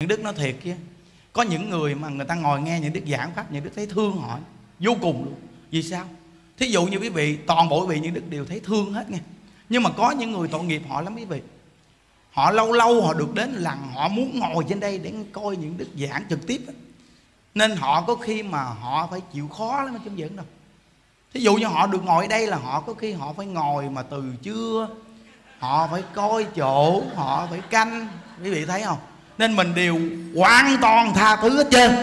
những đức nó thiệt chứ. Có những người mà người ta ngồi nghe những đức giảng pháp, những đức thấy thương họ, vô cùng luôn. Vì sao? Thí dụ như quý vị, toàn bộ quý vị những đức đều thấy thương hết nghe. Nhưng mà có những người tội nghiệp họ lắm quý vị. Họ lâu lâu họ được đến lần họ muốn ngồi trên đây để coi những đức giảng trực tiếp nên họ có khi mà họ phải chịu khó lắm chứ không giỡn đâu. Thí dụ như họ được ngồi ở đây là họ có khi họ phải ngồi mà từ trưa, họ phải coi chỗ, họ phải canh. Quý vị thấy không? Nên mình đều hoàn toàn tha thứ hết trơn.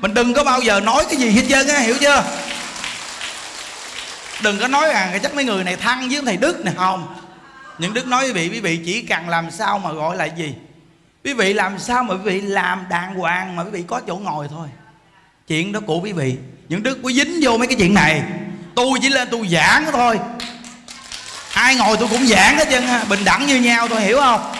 Mình đừng có bao giờ nói cái gì hết trơn á, hiểu chưa? Đừng có nói à, rằng chắc mấy người này thăng với thầy đức này, không? Những đức nói, quý vị quý vị chỉ cần làm sao mà gọi là gì? Quý vị làm sao mà quý vị làm đàng hoàng mà quý vị có chỗ ngồi thôi? Chuyện đó của quý vị. Những đức có dính vô mấy cái chuyện này. Tôi chỉ lên tôi giảng thôi. Ai ngồi tôi cũng giảng hết trơn bình đẳng như nhau thôi, hiểu không?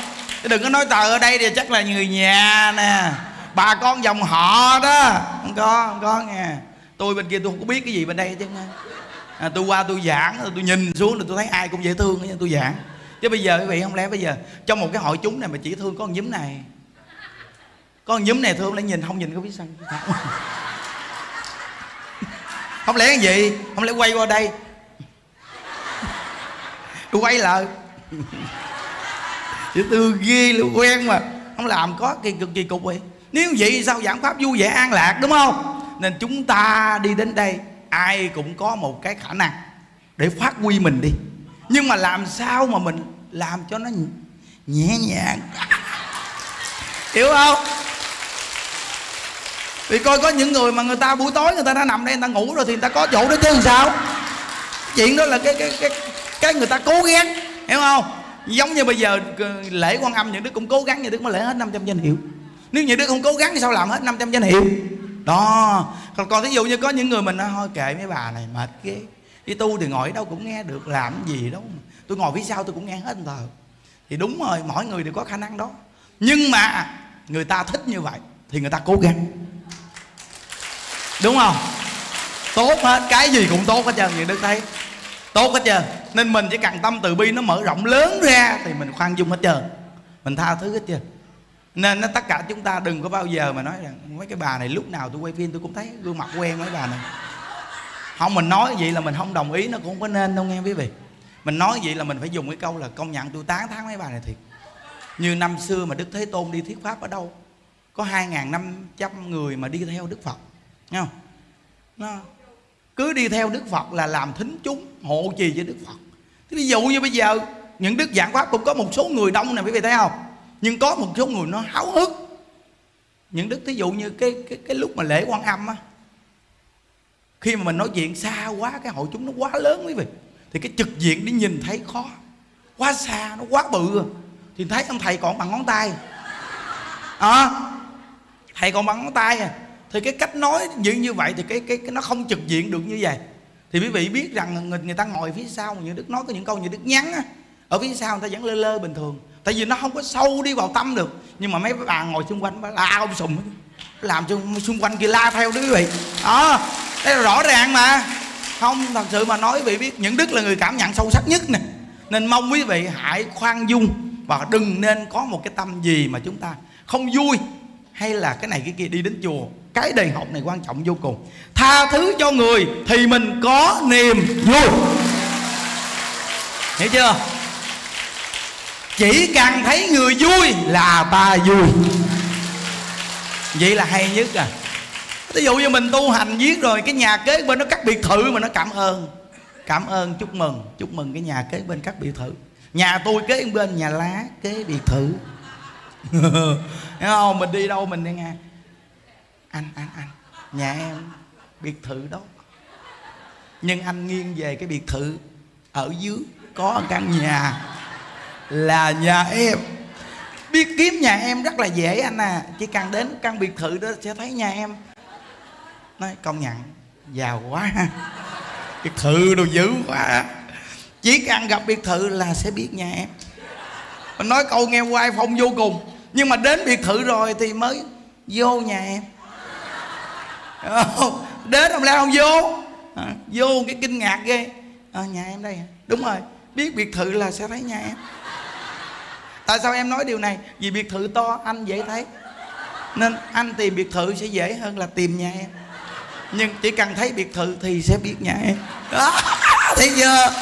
Chứ đừng có nói tờ ở đây thì chắc là người nhà nè. Bà con dòng họ đó. Không có không có nghe. Tôi bên kia tôi không có biết cái gì bên đây chứ. À, tôi qua tôi giảng tôi nhìn xuống là tôi thấy ai cũng dễ thương nha tôi giảng. Chứ bây giờ quý vị không lẽ bây giờ trong một cái hội chúng này mà chỉ thương con nhím này? Con nhím này thương lại nhìn không nhìn có biết sao? Không lẽ cái gì? Không lẽ quay qua đây? Tôi quay lại chữ tư ghê là quen mà. Không làm có kỳ cực kỳ cục vậy. Nếu vậy sao giảng pháp vui vẻ an lạc, đúng không? Nên chúng ta đi đến đây, ai cũng có một cái khả năng để phát huy mình đi. Nhưng mà làm sao mà mình làm cho nó nhẹ nhàng? Hiểu không? Vì coi có những người mà người ta buổi tối người ta đã nằm đây, người ta ngủ rồi thì người ta có chỗ đó chứ làm sao? Chuyện đó là cái cái cái cái người ta cố gắng, hiểu không? Giống như bây giờ ờ, lễ quan âm những đứa cũng cố gắng, những đứa mới lễ hết 500 danh hiệu. Nếu những đứa không cố gắng thì sao làm hết 500 danh hiệu? Đó. Còn còn thí dụ như có những người mình nói thôi kệ mấy bà này mệt ghê. Đi tu thì ngồi đâu cũng nghe được, làm gì đâu tôi ngồi phía sau tôi cũng nghe hết thờ. Thì đúng rồi, mỗi người đều có khả năng đó. Nhưng mà người ta thích như vậy thì người ta cố gắng. Đúng không? Tốt hết, cái gì cũng tốt hết trơn vậy đức thấy. Tốt hết trơn nên mình chỉ cần tâm từ bi nó mở rộng lớn ra thì mình khoan dung hết trơn. Mình tha thứ hết trơn. Nên nó tất cả chúng ta đừng có bao giờ mà nói rằng, mấy cái bà này lúc nào tôi quay phim tôi cũng thấy gương mặt quen mấy bà này. Không, mình nói vậy là mình không đồng ý, nó cũng không có nên đâu nghe quý vị. Mình nói vậy là mình phải dùng cái câu là công nhận tôi tán thán mấy bà này thiệt. Như năm xưa mà đức thế tôn đi thuyết pháp ở đâu, có hai năm trăm người mà đi theo đức phật, Nghe không? Nó cứ đi theo đức phật là làm thính chúng, hộ trì cho đức phật thế ví dụ như bây giờ những đức giảng pháp cũng có một số người đông này quý vị thấy không? Nhưng có một số người nó háo hức. Những đức thí dụ như cái cái cái lúc mà lễ quan âm á khi mà mình nói chuyện xa quá cái hội chúng nó quá lớn quý vị. Thì cái trực diện đi nhìn thấy khó quá xa nó quá bự. Thì thấy ông thầy còn bằng ngón tay. À, thầy còn bằng ngón tay à. Thì cái cách nói như như vậy thì cái cái, cái nó không trực diện được như vậy thì quý vị biết rằng người, người ta ngồi phía sau mà như đức nói có những câu như đức nhắn á ở phía sau người ta vẫn lơ lơ bình thường. Tại vì nó không có sâu đi vào tâm được. Nhưng mà mấy bà ngồi xung quanh bà la ông sùng làm cho xung quanh kia la theo đó quý vị. Đó đây là rõ ràng mà. Không thật sự mà nói quý vị biết những đức là người cảm nhận sâu sắc nhất nè. Nên mong quý vị hãy khoan dung và đừng nên có một cái tâm gì mà chúng ta không vui hay là cái này cái kia đi đến chùa cái đề học này quan trọng vô cùng. Tha thứ cho người thì mình có niềm vui. Hiểu chưa? Chỉ cần thấy người vui là ta vui. Vậy là hay nhất à. Ví dụ như mình tu hành viết rồi, cái nhà kế bên nó cắt biệt thự mà nó cảm ơn. Cảm ơn, chúc mừng. Chúc mừng cái nhà kế bên cắt biệt thự. Nhà tôi kế bên, nhà lá kế biệt thự. Hiểu không? Mình đi đâu mình đi nghe anh anh anh. Nhà em, biệt thự đó. Nhưng anh nghiêng về cái biệt thự ở dưới, có căn nhà là nhà em. Biết kiếm nhà em rất là dễ anh à. Chỉ cần đến căn biệt thự đó sẽ thấy nhà em. Nói, công nhận, giàu quá. Biệt thự đồ dữ quá. Chỉ cần gặp biệt thự là sẽ biết nhà em. Mình nói câu nghe quay phong vô cùng. Nhưng mà đến biệt thự rồi thì mới vô nhà em. Ờ, không? đến không leo không vô. À, vô cái kinh ngạc ghê. À, nhà em đây à? đúng rồi biết biệt thự là sẽ thấy nhà em. Tại sao em nói điều này? Vì biệt thự to anh dễ thấy. Nên anh tìm biệt thự sẽ dễ hơn là tìm nhà em. Nhưng chỉ cần thấy biệt thự thì sẽ biết nhà em. Đó thấy chưa?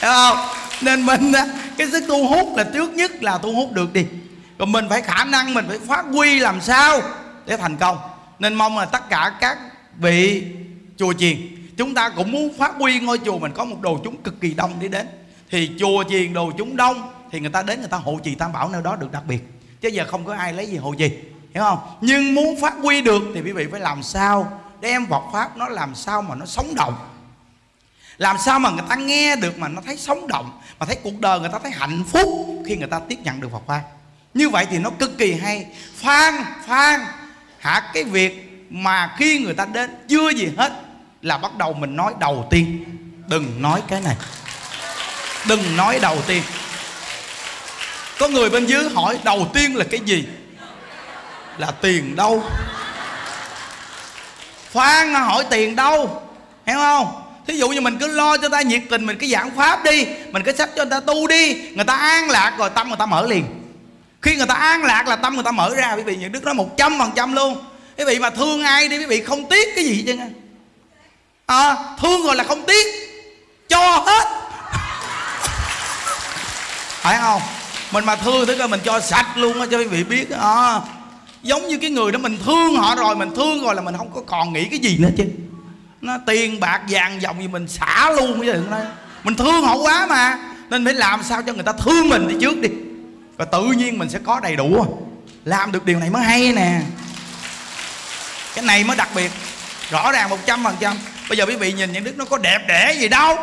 Không? Nên mình cái sức thu hút là trước nhất là thu hút được đi. Còn mình phải khả năng mình phải phát huy làm sao? Để thành công. Nên mong là tất cả các vị chùa chiền, chúng ta cũng muốn phát huy ngôi chùa mình có một đồ chúng cực kỳ đông để đến. Thì chùa chiền đồ chúng đông thì người ta đến người ta hộ trì tam bảo nơi đó được đặc biệt. Chứ giờ không có ai lấy gì hộ gì hiểu không? Nhưng muốn phát huy được thì quý vị phải làm sao đem Phật pháp nó làm sao mà nó sống động? Làm sao mà người ta nghe được mà nó thấy sống động, mà thấy cuộc đời người ta thấy hạnh phúc khi người ta tiếp nhận được Phật pháp? Như vậy thì nó cực kỳ hay. Phan phan hả? Cái việc mà khi người ta đến chưa gì hết là bắt đầu mình nói đầu tiên. Đừng nói cái này. Đừng nói đầu tiên. Có người bên dưới hỏi đầu tiên là cái gì? Là tiền đâu? Phan hỏi tiền đâu? Hiểu không? Thí dụ như mình cứ lo cho ta nhiệt tình, mình cứ giảng pháp đi, mình cứ sách cho người ta tu đi, người ta an lạc rồi tâm người ta mở liền khi người ta an lạc là tâm người ta mở ra quý vị những đức đó một trăm phần trăm luôn. Quý vị mà thương ai đi quý vị không tiếc cái gì chứ à, thương rồi là không tiếc. Cho hết. Phải không? Mình mà thương tức là mình cho sạch luôn á cho quý vị biết à, giống như cái người đó mình thương họ rồi mình thương rồi là mình không có còn nghĩ cái gì nữa chứ. Nó tiền bạc vàng vòng gì mình xả luôn cái đừng nói. Mình thương họ quá mà. Nên phải làm sao cho người ta thương mình đi trước đi và tự nhiên mình sẽ có đầy đủ làm được điều này mới hay nè. Cái này mới đặc biệt. Rõ ràng một trăm phần trăm. Bây giờ quý vị nhìn những đức nó có đẹp đẽ gì đâu.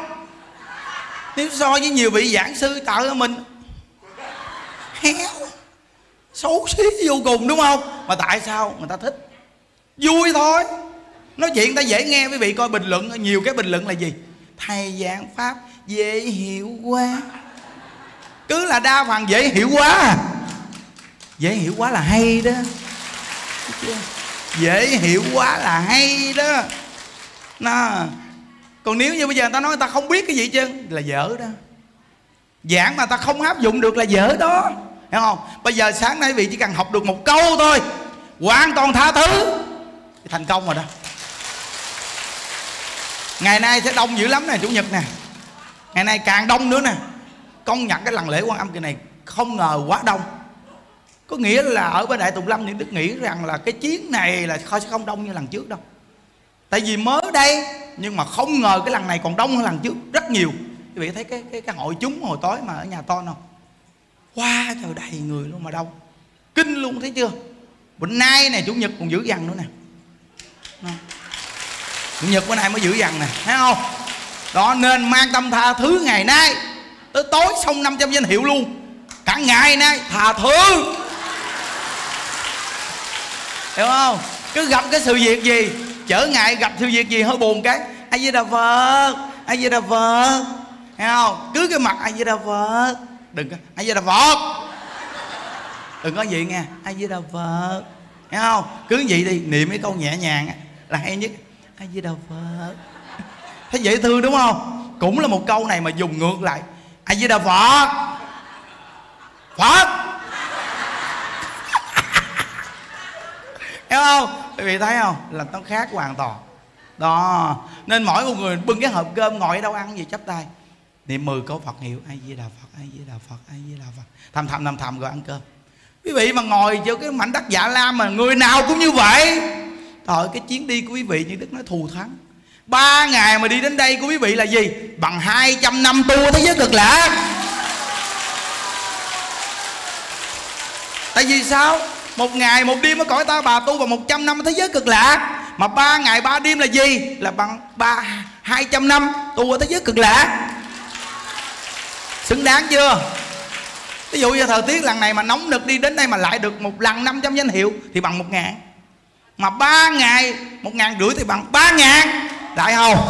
Nếu so với nhiều vị giảng sư tạo mình. Héo. Xấu xí vô cùng, đúng không? Mà tại sao? Người ta thích. Vui thôi. Nói chuyện ta dễ nghe, quý vị coi bình luận. Nhiều cái bình luận là gì? Thầy giảng pháp dễ hiểu quá cứ là đa phần dễ hiểu quá à. dễ hiểu quá là hay đó. Dễ hiểu quá là hay đó. Nó còn nếu như bây giờ ta nói ta không biết cái gì chứ là dở đó. Giảng mà ta không áp dụng được là dở đó. Hiểu không? Bây giờ sáng nay vị chỉ cần học được một câu thôi, hoàn toàn tha thứ. Thì thành công rồi đó. Ngày nay sẽ đông dữ lắm nè, chủ nhật nè. Ngày nay càng đông nữa nè công nhận cái lần lễ quan âm kỳ này không ngờ quá đông. Có nghĩa là ở bên đại tùng lâm những đức nghĩ rằng là cái chuyến này là sẽ không đông như lần trước đâu. Tại vì mới đây, nhưng mà không ngờ cái lần này còn đông hơn lần trước rất nhiều. Quý vị thấy cái cái cái hội chúng hồi tối mà ở nhà to không? Wow trời đầy người luôn mà đông. Kinh luôn thấy chưa? Bữa nay này chủ nhật còn giữ dằn nữa nè. Chủ nhật bữa nay mới giữ dằn nè, thấy không? Đó, nên mang tâm tha thứ ngày nay tới tối xong 500 danh hiệu luôn. Cả ngày nay, thà thứ hiểu không? Cứ gặp cái sự việc gì, chở ngại gặp sự việc gì hơi buồn cái. Ai với đà phật ai với đà phật. Hiểu không? Cứ cái mặt ai với đà phật. Đừng có ai với đà phật. Đừng có gì nghe. Ai với đà phật. Hiểu không? Cứ vậy đi, niệm mấy câu nhẹ nhàng là hay nhất. Ai với đà phật. Thấy dễ thương đúng không? Cũng là một câu này mà dùng ngược lại ai di đà phật phật hiểu không? Quý vị thấy không? Là nó khác hoàn toàn. Đó. Nên mỗi một người bưng cái hộp cơm ngồi ở đâu ăn gì chắp tay. Niệm mười câu phật hiệu. Ai di đà phật ai di đà phật ai di đà phật thầm thầm thầm thầm rồi ăn cơm. Quý vị mà ngồi cho cái mảnh đất dạ lam mà người nào cũng như vậy. Trời cái chuyến đi của quý vị như Đức nói thù thắng. Ba ngày mà đi đến đây của quý vị, là gì? Bằng 200 năm tu thế giới cực lạ Tại vì sao? Một ngày một đêm mới cõi ta bà tu vào 100 năm thế giới cực lạ Mà ba ngày ba đêm là gì? Là bằng ba, hai trăm năm tu ở thế giới cực lạ Xứng đáng chưa? Ví dụ như thời tiết lần này mà nóng nực đi, đến đây mà lại được một lần 500 danh hiệu Thì bằng một ngàn. Mà ba ngày, một ngàn rưỡi thì bằng ba ngàn. Đại không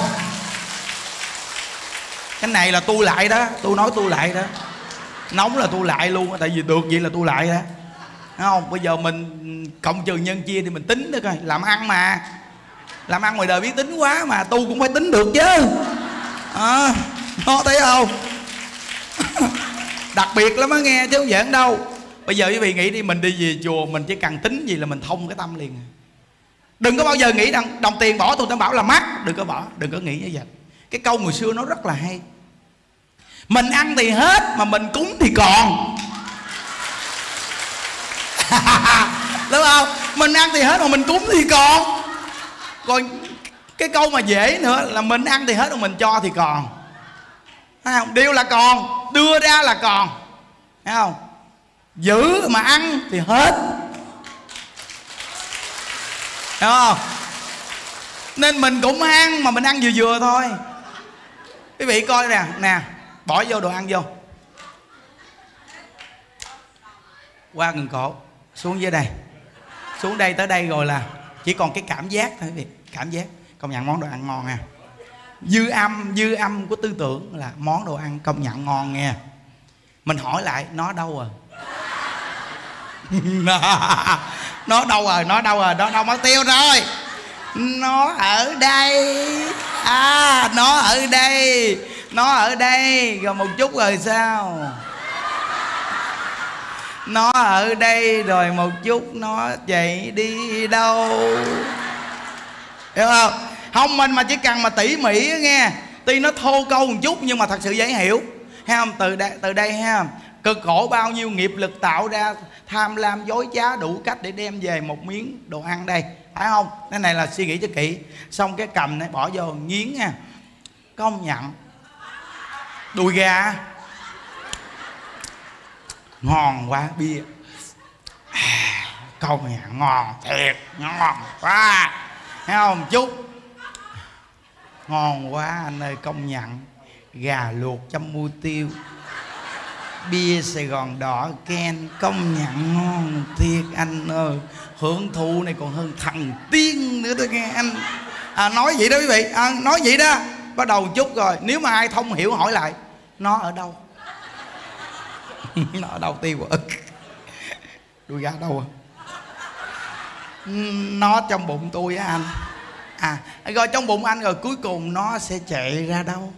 Cái này là tu lại đó. Tôi nói tu lại đó. Nóng là tu lại luôn Tại vì được vậy là tu lại đó. Thấy không? Bây giờ mình cộng trừ nhân chia thì mình tính được rồi làm ăn mà. Làm ăn ngoài đời biết tính quá mà tu cũng phải tính được chứ. À, nó thấy không? Đặc biệt lắm á nghe chứ không giỡn đâu. Bây giờ quý vị nghĩ đi mình đi về chùa mình chỉ cần tính gì là mình thông cái tâm liền à đừng có bao giờ nghĩ rằng đồng tiền bỏ tôi ta bảo là mắc. Đừng có bỏ, đừng có nghĩ như vậy. Cái câu người xưa nó rất là hay. Mình ăn thì hết, mà mình cúng thì còn. Đúng không? Mình ăn thì hết, mà mình cúng thì còn. Còn cái câu mà dễ nữa là mình ăn thì hết, mà mình cho thì còn. Thấy không? Điều là còn, đưa ra là còn. Thấy không? Giữ mà ăn thì hết hiểu không? Nên mình cũng ăn mà mình ăn vừa vừa thôi. Quý vị coi nè nè, bỏ vô đồ ăn vô. Qua gần cổ, xuống dưới đây. Xuống đây tới đây rồi là chỉ còn cái cảm giác thôi quý vị, cảm giác. Công nhận món đồ ăn ngon nha. Dư âm dư âm của tư tưởng là món đồ ăn công nhận ngon nghe mình hỏi lại, nó đâu à? rồi nó đâu rồi, nó đâu rồi, nó đâu mất tiêu rồi. Nó ở đây. À nó ở đây. Nó ở đây. Rồi một chút rồi sao? Nó ở đây rồi một chút, nó chạy đi đâu? Hiểu không? Không, mình mà chỉ cần mà tỉ mỉ nghe. Tuy nó thô câu một chút, nhưng mà thật sự dễ hiểu. Ha không? Từ đây từ đây ha cực khổ bao nhiêu nghiệp lực tạo ra tham lam dối trá đủ cách để đem về một miếng đồ ăn đây. Phải không? Cái này là suy nghĩ cho kỹ. Xong cái cầm này bỏ vô nghiến nha. Công nhận. Đùi gà. Ngon quá bia. À, công nhận ngon thiệt ngon quá. Thấy không? Chút. Ngon quá anh ơi công nhận. Gà luộc chấm muối tiêu bia sài gòn đỏ ken công nhận ngon thiệt anh ơi. Hưởng thụ này còn hơn thần tiên nữa đó nghe anh. À, nói vậy đó quý vị. À, nói vậy đó. Bắt đầu chút rồi. Nếu mà ai thông hiểu hỏi lại nó ở đâu? Nó ở đâu tiêu rồi à? đuôi gà đâu à? Nó trong bụng tôi á anh. À rồi trong bụng anh rồi cuối cùng nó sẽ chạy ra đâu?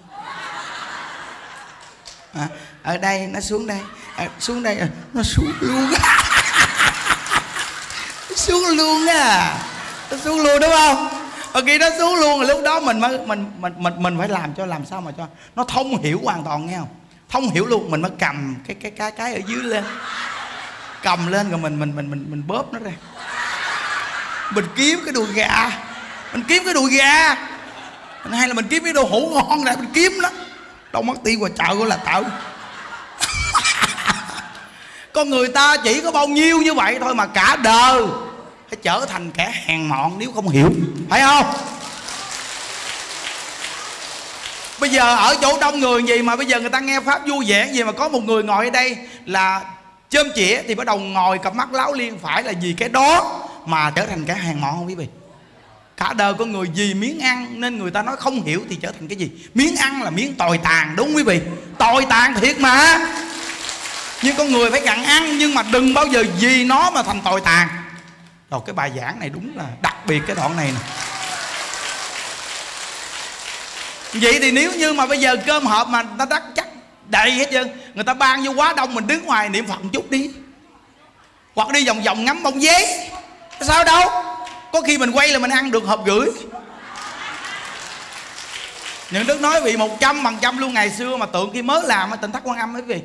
À, ở đây nó xuống đây. À, xuống đây à, nó xuống luôn. Xuống luôn à nó xuống luôn đúng không? Ở khi nó xuống luôn rồi lúc đó mình mới mình mình mình mình phải làm cho làm sao mà cho nó thông hiểu hoàn toàn nghe không? Thông hiểu luôn mình mới cầm cái cái cái cái ở dưới lên. Cầm lên rồi mình mình mình mình mình bóp nó ra. Mình kiếm cái đùi gà. Mình kiếm cái đùi gà. Hay là mình kiếm cái đồ hũ ngon này mình kiếm nó đâu mất tiền qua chợ gọi là tạo con người ta chỉ có bao nhiêu như vậy thôi mà cả đời phải trở thành kẻ hèn mọn nếu không hiểu. Phải không? Bây giờ ở chỗ đông người gì mà bây giờ người ta nghe pháp vui vẻ gì mà có một người ngồi ở đây là chôm chĩa thì bắt đầu ngồi cặp mắt láo liên phải là vì cái đó mà trở thành kẻ hèn mọn không quý vị? Cả đời con người vì miếng ăn nên người ta nói không hiểu thì trở thành cái gì? Miếng ăn là miếng tồi tàn, đúng quý vị? Tồi tàn thiệt mà. Nhưng con người phải cần ăn, nhưng mà đừng bao giờ vì nó mà thành tồi tàn. Rồi cái bài giảng này đúng là đặc biệt cái đoạn này nè. Vậy thì nếu như mà bây giờ cơm hộp mà ta đắt chắc đầy hết trơn, người ta ban vô quá đông mình đứng ngoài niệm phật một chút đi. Hoặc đi vòng vòng ngắm bông giấy sao đâu? Có khi mình quay là mình ăn được hộp gửi. Những đức nói vì một trăm phần trăm luôn, ngày xưa mà tượng khi mới làm ở tỉnh thất quan âm ấy vì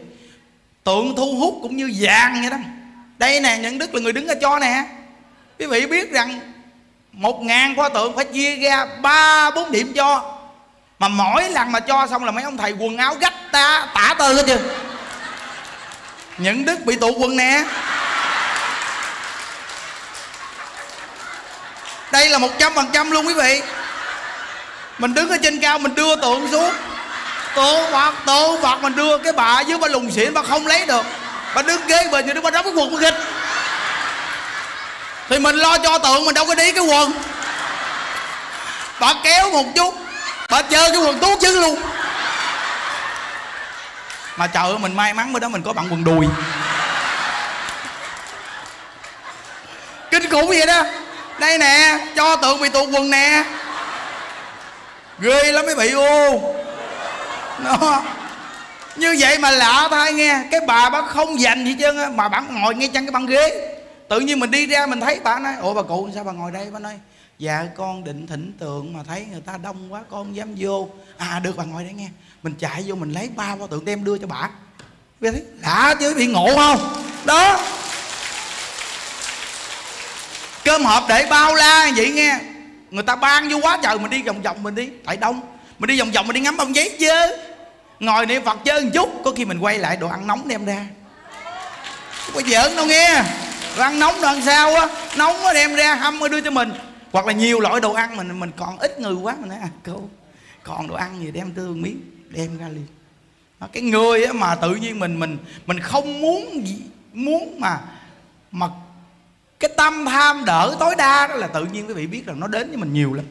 tượng thu hút cũng như vàng vậy đó. Đây nè, những đức là người đứng ở cho nè. Quý vị biết rằng một ngàn pho tượng phải chia ra ba, bốn điểm cho. Mà mỗi lần mà cho xong là mấy ông thầy quần áo gách ta, tả tơ hết chưa những đức bị tụ quần nè. Đây là một trăm phần trăm luôn quý vị. Mình đứng ở trên cao, mình đưa tượng xuống. Tổ phật tổ phật mình đưa cái bà dưới bà lùng xỉn, bà không lấy được. Bà đứng ghế bên thì đứng, bà đóng cái quần bà nghịch. Thì mình lo cho tượng, mình đâu có đi cái quần. Bà kéo một chút, bà chơi cái quần tốt chứ luôn. Mà trời ơi, mình may mắn bữa đó mình có bạn quần đùi. Kinh khủng vậy đó đây nè, cho tượng bị tụt quần nè. Ghê lắm mấy bị ô nó như vậy mà lạ thay nghe. Cái bà bác không dành gì trơn á, mà bà ngồi ngay chân cái băng ghế. Tự nhiên mình đi ra, mình thấy bà nói, ủa bà cụ sao bà ngồi đây? Bà nói dạ con định thỉnh tượng mà thấy người ta đông quá, con dám vô. À được, bà ngồi đây nghe. Mình chạy vô, mình lấy ba bao tượng đem đưa cho bà. Biết thấy lạ chứ, bị ngộ không? Đó cơm hộp để bao la vậy nghe. Người ta ban vô quá trời mình đi vòng vòng mình đi. Tại đông. Mình đi vòng vòng mình đi ngắm bông giấy chứ. Ngồi niệm phật chơi một chút có khi mình quay lại đồ ăn nóng đem ra. Không có giỡn đâu nghe. Đồ ăn nóng đồ ăn sao á? Nóng á đem ra hâm mới đưa cho mình. Hoặc là nhiều loại đồ ăn mình mình còn ít người quá mình nói à cô còn đồ ăn gì đem đưa miếng đem ra liền. Đó, cái người á mà tự nhiên mình mình mình không muốn gì muốn mà mà cái tâm tham đỡ tối đa đó là tự nhiên quý vị biết rằng nó đến với mình nhiều lắm.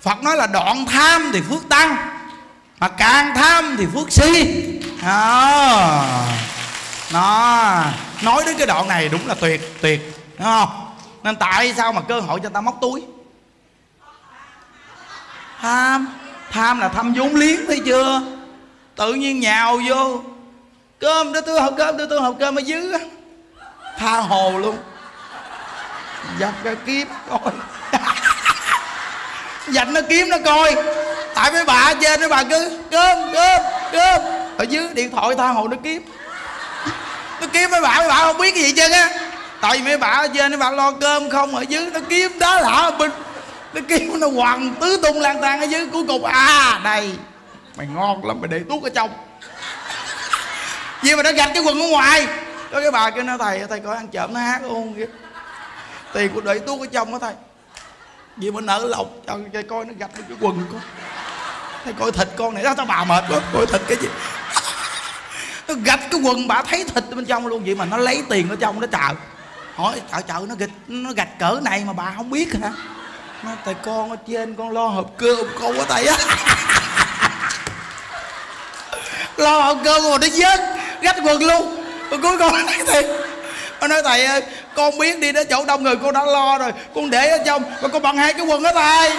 Phật nói là đoạn tham thì phước tăng, Mà càng tham thì phước si. À nó Nói đến cái đoạn này đúng là tuyệt tuyệt, Đúng không? Nên tại sao mà cơ hội cho ta móc túi? Tham Tham là thăm vốn liếng thấy chưa? Tự nhiên nhào vô. Cơm đó tôi hộp cơm đưa tôi hộp cơm ở dưới Tha hồ luôn. Dập cái kiếm, coi. Dành nó kiếm nó coi. Tại mấy bà trên mấy bà cứ, cơm cơm cơm. Ở dưới điện thoại tha hồ nó kiếm. Nó kiếm mấy bà mấy bà không biết cái gì chứ á. Tại vì mấy bà ở trên mấy bà lo cơm không, ở dưới nó kiếm đó lạ bên nó kiếm nó hoàng tứ tung lang tan ở dưới, cuối cùng à đây mày ngon lắm, mày để tuốt ở trong. Vì mà nó gạch cái quần ở ngoài. Có cái bà kia nó, thầy thầy coi ăn trộm nó hát luôn kìa tiền của đệ tú ở trong đó thầy? Vì mà nợ lộc cho, cái coi nó gạch cái quần con. Thầy coi thịt con này đó tao bà mệt quá coi thịt cái gì? Nó gạch cái quần bà thấy thịt bên trong luôn vậy mà nó lấy tiền ở trong nó chờ. Hỏi chợ chợ nó gạch nó gạch cỡ này mà bà không biết hả? Nó tại con ở trên con lo hộp cơm con quá thầy á. Lo hộp cơm mà nó vết gạch quần luôn. Rồi cuối con lấy tiền nó nói, thầy ơi, con biết đi đến chỗ đông người con đã lo rồi. Con để ở trong mà con bằng hai cái quần đó, thầy.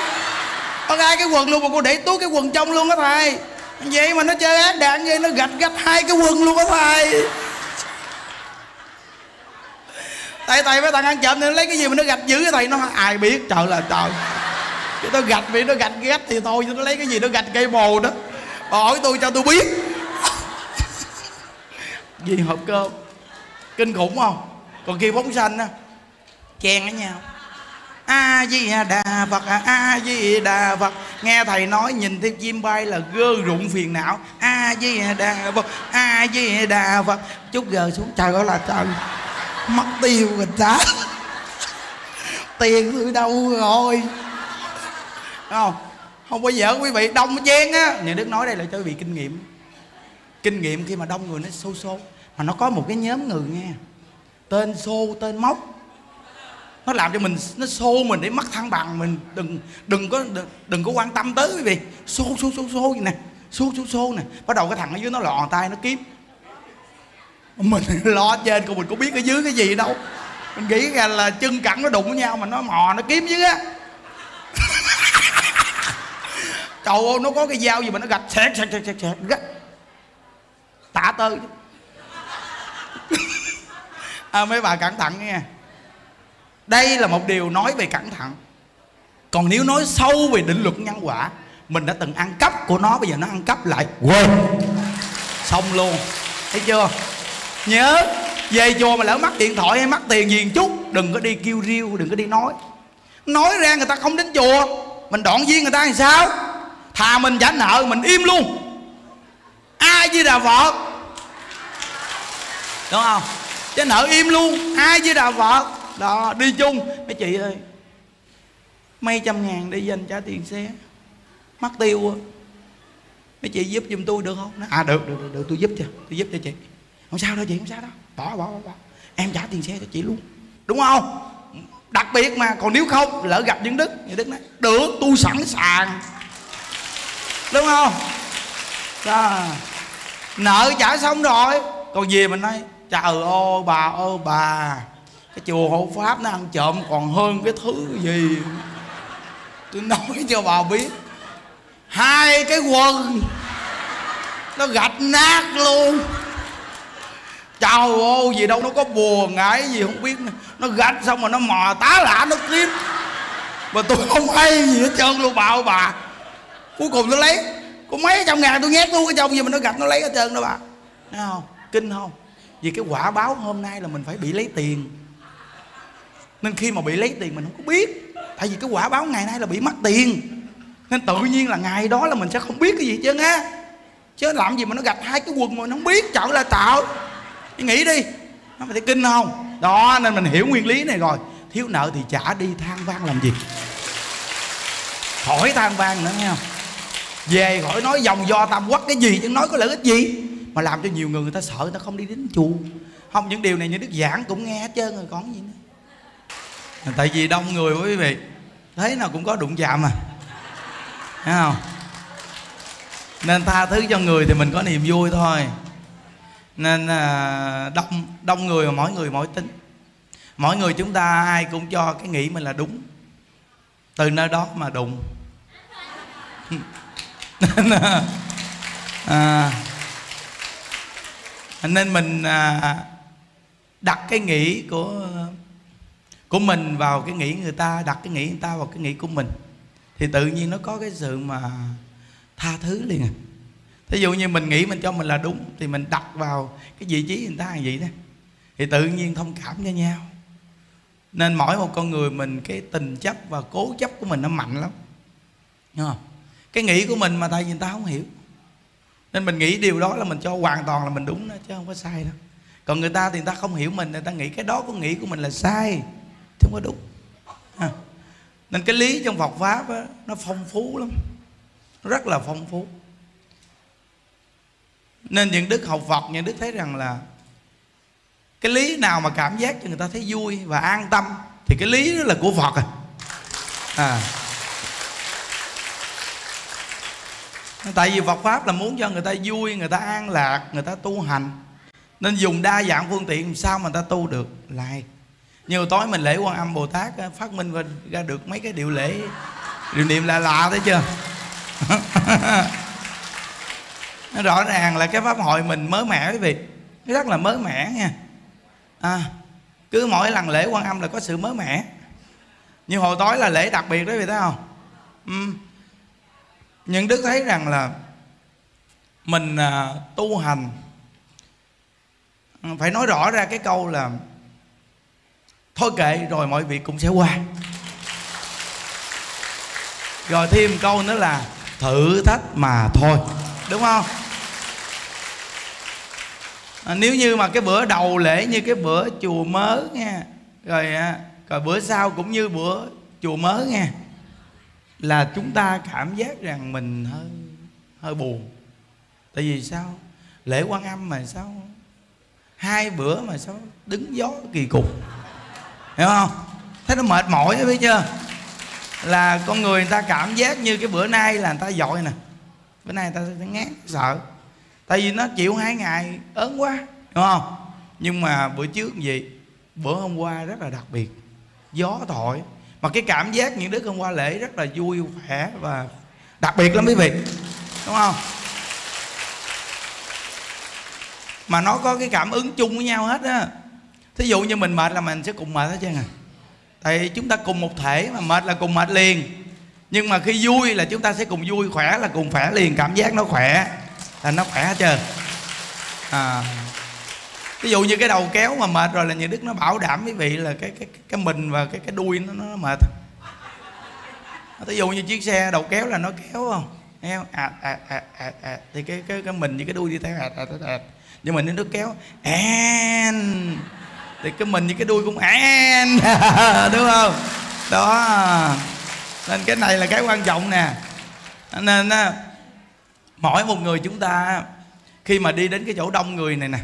Bằng hai cái quần luôn, mà con để túi cái quần trong luôn đó, thầy. Vậy mà nó chơi ác đạn vậy, nó gạch gạch hai cái quần luôn đó, thầy. Tại thầy với thằng ăn trộm nên lấy cái gì mà nó gạch dữ cái thầy? Nó ai biết, trời là trời. Chứ nó gạch vì nó gạch ghét thì thôi nó lấy cái gì nó gạch cây bồ đó. Bà hỏi tôi cho tôi biết. Gì hộp cơm? Kinh khủng không? Còn kia phóng sanh á. Chen với nhau a di đà phật a di đà phật. Nghe thầy nói nhìn thấy chim bay là gơ rụng phiền não. A di đà phật a di đà phật. Chút giờ xuống, trời gọi là trời. Mất tiêu rồi ta. Tiền từ đâu rồi? Không không bao giờ quý vị. Đông chen á. Nhà đức nói đây là cho quý vị kinh nghiệm. Kinh nghiệm khi mà đông người nó xô xô mà nó có một cái nhóm người nghe. Tên xô tên móc. Nó làm cho mình nó xô mình để mất thăng bằng mình. Đừng đừng có đừng, đừng có quan tâm tới quý vị. Xô xô xô xô vậy nè. Xô xô xô nè. Bắt đầu cái thằng ở dưới nó lò tay nó kiếm. Mình lo trên còn mình có biết ở dưới cái gì đâu. Mình nghĩ ra là chân cẳng nó đụng với nhau mà nó mò nó kiếm dưới á. Trời ơi nó có cái dao gì mà nó gạch xẹt xẹt xẹt xẹt gạch gắt. Tả tơi à, mấy bà cẩn thận nghe. Đây là một điều nói về cẩn thận. Còn nếu nói sâu về định luật nhân quả mình đã từng ăn cắp của nó bây giờ nó ăn cắp lại. Quên. Xong luôn. Thấy chưa? Nhớ về chùa mà lỡ mất điện thoại hay mất tiền gì một chút đừng có đi kêu riêu đừng có đi nói. Nói ra người ta không đến chùa mình đoạn viên người ta làm sao? Thà mình trả nợ mình im luôn. Ai với đà phật đúng không? Chứ nợ im luôn. Ai với đà phật đó đi chung. Mấy chị ơi mấy trăm ngàn đi dành trả tiền xe. Mất tiêu à. mấy chị giúp giùm tôi được không? Nói, à được, được được được. Tôi giúp cho. Tôi giúp cho chị. Không sao đâu chị không sao đâu. Bỏ bỏ bỏ, bỏ. em trả tiền xe cho chị luôn. Đúng không? Đặc biệt mà còn nếu không lỡ gặp những đức những đức nói được tôi sẵn sàng. Đúng không? Đó nợ trả xong rồi. Còn về mình nói trời ơi, bà ơi, bà. Cái chùa hộ pháp nó ăn trộm còn hơn cái thứ gì? Tôi nói cho bà biết. Hai cái quần. Nó gạch nát luôn. Chào ô gì đâu, nó có bùa ngải gì không biết nó gạch xong rồi nó mò tá lạ nó kiếm. Mà tôi không hay gì hết trơn luôn, bà bà. Cuối cùng nó lấy. Có mấy trăm ngàn tôi nhét luôn cái trong gì mà nó gạch, nó lấy hết trơn đó, bà. Thấy không? Kinh không? Vì cái quả báo hôm nay là mình phải bị lấy tiền. Nên khi mà bị lấy tiền mình không có biết. Tại vì cái quả báo ngày nay là bị mất tiền. Nên tự nhiên là ngày đó là mình sẽ không biết cái gì chứ á. Chứ làm gì mà nó gạch hai cái quần mà nó không biết chọn là tạo. Nghĩ đi. Nó phải kinh không? Đó, nên mình hiểu nguyên lý này rồi. Thiếu nợ thì trả đi than vang làm gì. Khỏi than vang nữa nghe không? Về khỏi nói dòng do tam quắc cái gì chứ nói có lợi ích gì? Mà làm cho nhiều người người ta sợ người ta không đi đến chùa. Không những điều này như đức giảng cũng nghe hết trơn rồi còn gì nữa. Tại vì đông người quý vị. Thấy nào cũng có đụng chạm à. Thấy không? Nên tha thứ cho người thì mình có niềm vui thôi. Nên à, đông đông người mà mỗi người mỗi tính. Mỗi người chúng ta ai cũng cho cái nghĩ mình là đúng. Từ nơi đó mà đụng. Nên à, à nên mình à, đặt cái nghĩ của của mình vào cái nghĩ người ta đặt cái nghĩ người ta vào cái nghĩ của mình. Thì tự nhiên nó có cái sự mà tha thứ liền à. Thí dụ như mình nghĩ mình cho mình là đúng thì mình đặt vào cái vị trí người ta là vậy đó. Thì tự nhiên thông cảm cho nhau. Nên mỗi một con người mình cái tình chấp và cố chấp của mình nó mạnh lắm. Đúng không? cái nghĩ của mình mà tại vì người ta không hiểu nên mình nghĩ điều đó là mình cho hoàn toàn là mình đúng đó chứ không có sai đâu còn người ta thì người ta không hiểu mình người ta nghĩ cái đó có nghĩ của mình là sai chứ không có đúng à. nên cái lý trong Phật pháp á, nó phong phú lắm rất là phong phú nên những đức học Phật những đức thấy rằng là cái lý nào mà cảm giác cho người ta thấy vui và an tâm thì cái lý đó là của Phật à, à. Tại vì Phật pháp là muốn cho người ta vui người ta an lạc người ta tu hành. Nên dùng đa dạng phương tiện sao mà người ta tu được? Lại. Nhiều tối mình lễ quan âm bồ tát phát minh ra được mấy cái điệu lễ. Điều niệm lạ lạ thấy chưa? Nó rõ ràng là cái pháp hội mình mới mẻ quý vị. Rất là mới mẻ nha. À, cứ mỗi lần lễ quan âm là có sự mới mẻ. Như hồi tối là lễ đặc biệt đó quý vị thấy không? Ừ nhưng đức thấy rằng là mình à, tu hành à, phải nói rõ ra cái câu là thôi kệ rồi mọi việc cũng sẽ qua. Rồi thêm câu nữa là thử thách mà thôi đúng không? À, nếu như mà cái bữa đầu lễ như cái bữa chùa mớ nha rồi à, rồi bữa sau cũng như bữa chùa mớ nha là chúng ta cảm giác rằng mình hơi hơi buồn. Tại vì sao? Lễ quan âm mà sao? Hai bữa mà sao đứng gió kỳ cục. Hiểu không? Thấy nó mệt mỏi biết chưa? Là con người người ta cảm giác như cái bữa nay là người ta dội nè. Bữa nay người ta ngán, sợ. Tại vì nó chịu hai ngày ớn quá đúng không? Nhưng mà bữa trước gì? Bữa hôm qua rất là đặc biệt. Gió thổi mà cái cảm giác những đứa con qua lễ rất là vui, khỏe và đặc biệt lắm quý vị. Đúng không? Mà nó có cái cảm ứng chung với nhau hết á. Thí dụ như mình mệt là mình sẽ cùng mệt hết trơn à. Tại chúng ta cùng một thể mà mệt là cùng mệt liền. Nhưng mà khi vui là chúng ta sẽ cùng vui, khỏe là cùng khỏe liền. Cảm giác nó khỏe, là nó khỏe hết trơn. À ví dụ như cái đầu kéo mà mệt rồi là nhà đức nó bảo đảm quý vị là cái cái cái mình và cái cái đuôi nó nó mệt. À, ví dụ như chiếc xe đầu kéo là nó kéo không? Nghe không? À, à, à, à, à. thì cái cái cái mình với cái đuôi đi theo à, à, à, à. nhưng mà nếu nó kéo an thì cái mình với cái đuôi cũng an đúng không? Đó. Nên cái này là cái quan trọng nè. Nên mỗi một người chúng ta khi mà đi đến cái chỗ đông người này nè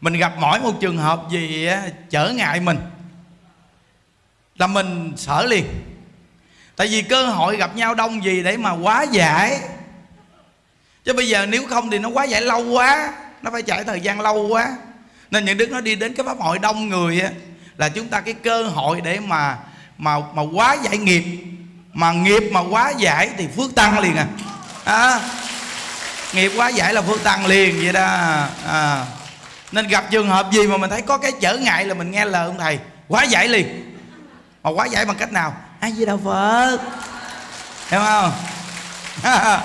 mình gặp mỗi một trường hợp gì trở ngại mình là mình sợ liền. Tại vì cơ hội gặp nhau đông gì để mà quá giải. Chứ bây giờ nếu không thì nó quá giải lâu quá nó phải trải thời gian lâu quá. Nên những đức nó đi đến cái pháp hội đông người á là chúng ta cái cơ hội để mà mà mà quá giải nghiệp. Mà nghiệp mà quá giải thì phước tăng liền à, à nghiệp quá giải là phước tăng liền vậy đó. À nên gặp trường hợp gì mà mình thấy có cái trở ngại là mình nghe lời ông thầy? Quá giải liền. Mà quá giải bằng cách nào? Ai gì đâu, phật? Hiểu không?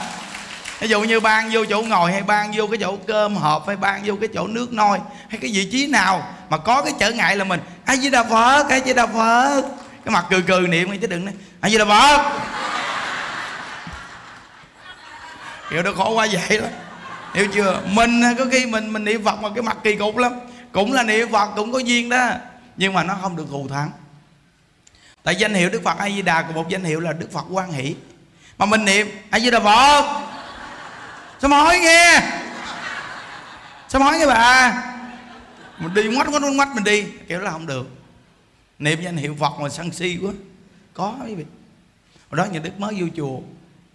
Ví dụ như ban vô chỗ ngồi hay ban vô cái chỗ cơm hộp hay ban vô cái chỗ nước nôi hay cái vị trí nào mà có cái trở ngại là mình, ai gì đâu, phật? Ai gì đâu, phật? Cái mặt cười cười niệm chứ đừng nói, ai gì đâu, phật? Kiểu đó khó quá vậy đó hiểu chưa? Mình có khi mình mình niệm phật mà cái mặt kỳ cục lắm. Cũng là niệm phật, cũng có duyên đó. Nhưng mà nó không được thù thắng. Tại danh hiệu đức phật a di đà của một danh hiệu là đức phật quan hỷ. Mà mình niệm a di đà phật. Sao mà hỏi nghe? Sao mà hỏi nghe bà? Mình đi ngoắt ngoắt ngoắt mình đi. Kiểu là không được. Niệm danh hiệu phật mà sân si quá. Có quý vị hồi đó nhà đức mới vô chùa,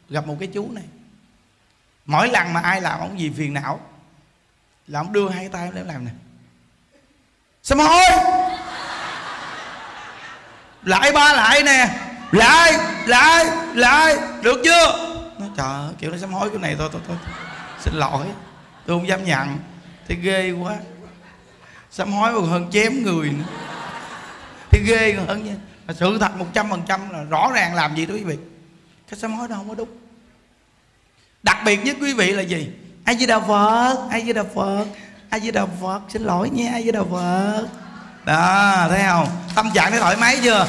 gặp một cái chú này mỗi lần mà ai làm ông gì phiền não, là ông đưa hai tay để làm nè. Sao mà hỏi lại ba lại nè. Lại lại lại. Được chưa? Nó trời kiểu nó sám hối cái này thôi thôi thôi. Xin lỗi. Tôi không dám nhận. Thì ghê quá. Sám hối còn hơn chém người nữa. Thì ghê còn hơn nha. Sự thật một trăm phần trăm là rõ ràng làm gì đó quý vị. Cái sám hối đó không có đúng đặc biệt nhất quý vị là gì? Ai với đạo phật ai với đạo phật ai với đạo phật. Xin lỗi nha ai với đạo phật. Đó thấy không? Tâm trạng thấy thoải mái chưa?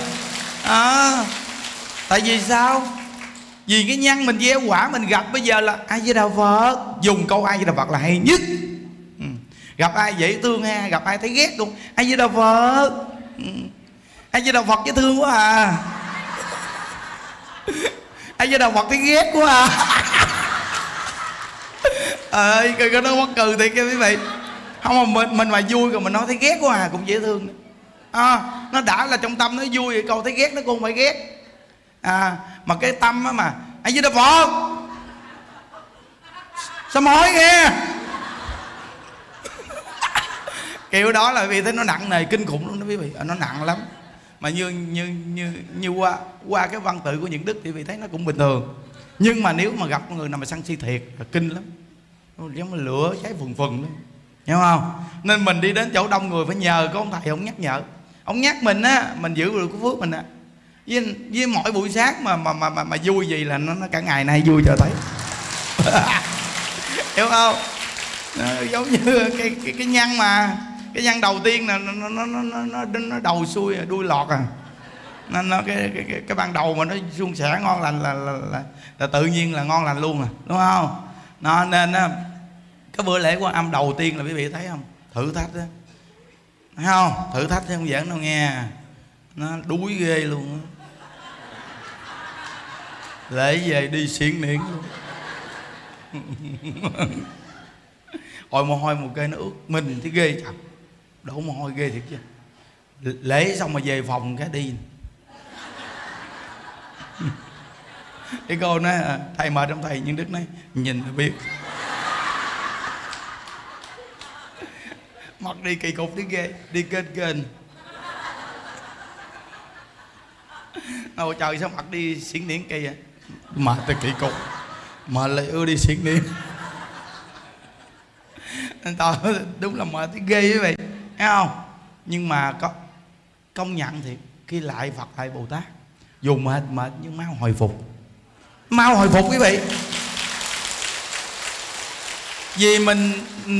À, tại vì sao? Vì cái nhân mình gieo quả mình gặp bây giờ là ai với đạo phật. Dùng câu ai với đạo phật là hay nhất. Ừ. gặp ai dễ thương ha gặp ai thấy ghét luôn. Ai với đạo phật. Ừ. ai với đạo phật dễ thương quá à. Ai với đạo phật thấy ghét quá à. ơi cái, cái nó mắc cười thì cái quý vị. Không mà mình mình mà vui rồi mình nói thấy ghét quá à cũng dễ thương. Nữa à, nó đã là trong tâm nó vui rồi, câu thấy ghét nó cũng không phải ghét. À mà cái tâm á mà ai với đạo phật sao mỏi nghe? Kiểu đó là vì thấy nó nặng nề kinh khủng luôn đó quý vị. À, nó nặng lắm. Mà như như như như qua qua cái văn tự của những đức thì vị thấy nó cũng bình thường. Nhưng mà nếu mà gặp người nào mà sân si thiệt là kinh lắm giống như lửa cháy phừng phừng đó. Hiểu không? Nên mình đi đến chỗ đông người phải nhờ có ông thầy ông nhắc nhở. Ông nhắc mình á mình giữ được cái phước mình á. Với, với mỗi buổi sáng mà mà mà mà, mà vui gì là nó, nó cả ngày nay vui cho thấy. Hiểu không? Nó, giống như cái cái cái nhăn mà cái nhăn đầu tiên là nó nó nó nó nó, nó đầu xuôi đuôi lọt à. Nên nó cái cái, cái cái ban đầu mà nó suôn sẻ ngon lành là là, là là tự nhiên là ngon lành luôn à. Đúng không? Nó nên á, cái bữa lễ quan âm đầu tiên là quý vị thấy không? Thử thách đó thấy không? Thử thách chứ không giỡn đâu nghe. Nó đuối ghê luôn á. Lễ về đi xiển niễn luôn. Ôi, mồ hôi một cây nó ướt. Mình thì ghê chặt đổ mồ hôi ghê thiệt chứ. Lễ xong mà về phòng cái đi cái cô nói à, thầy mệt trong thầy nhưng đức nói nhìn là biết. Mặt đi kỳ cục đi ghê đi kênh kênh. Ôi trời sao mặt đi xiển điển kỳ vậy? Mà tôi kỳ cục mà lại ưa đi xiển điển nên tao đúng là mệt thấy ghê với vậy thấy không? Nhưng mà có công nhận thì khi lại phật lại bồ tát dù mệt mệt nhưng mau hồi phục mau hồi phục quý vị. Vì mình ừ,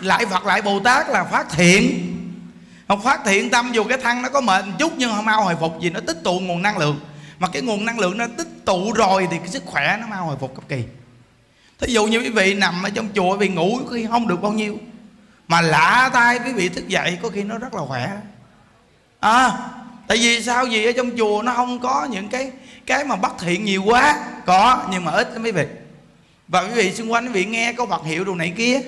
lại Phật lại Bồ Tát là phát thiện. Không phát thiện tâm dù cái thân nó có mệt một chút nhưng mà mau hồi phục vì nó tích tụ nguồn năng lượng. Mà cái nguồn năng lượng nó tích tụ rồi thì cái sức khỏe nó mau hồi phục cực kỳ. Thí dụ như quý vị nằm ở trong chùa vì ngủ có khi không được bao nhiêu. Mà lạ tay quý vị thức dậy có khi nó rất là khỏe. À Tại vì sao? Gì ở trong chùa nó không có những cái cái mà bất thiện nhiều quá. Có nhưng mà ít lắm quý vị. Và quý vị xung quanh quý vị nghe có vật hiệu đồ này kia.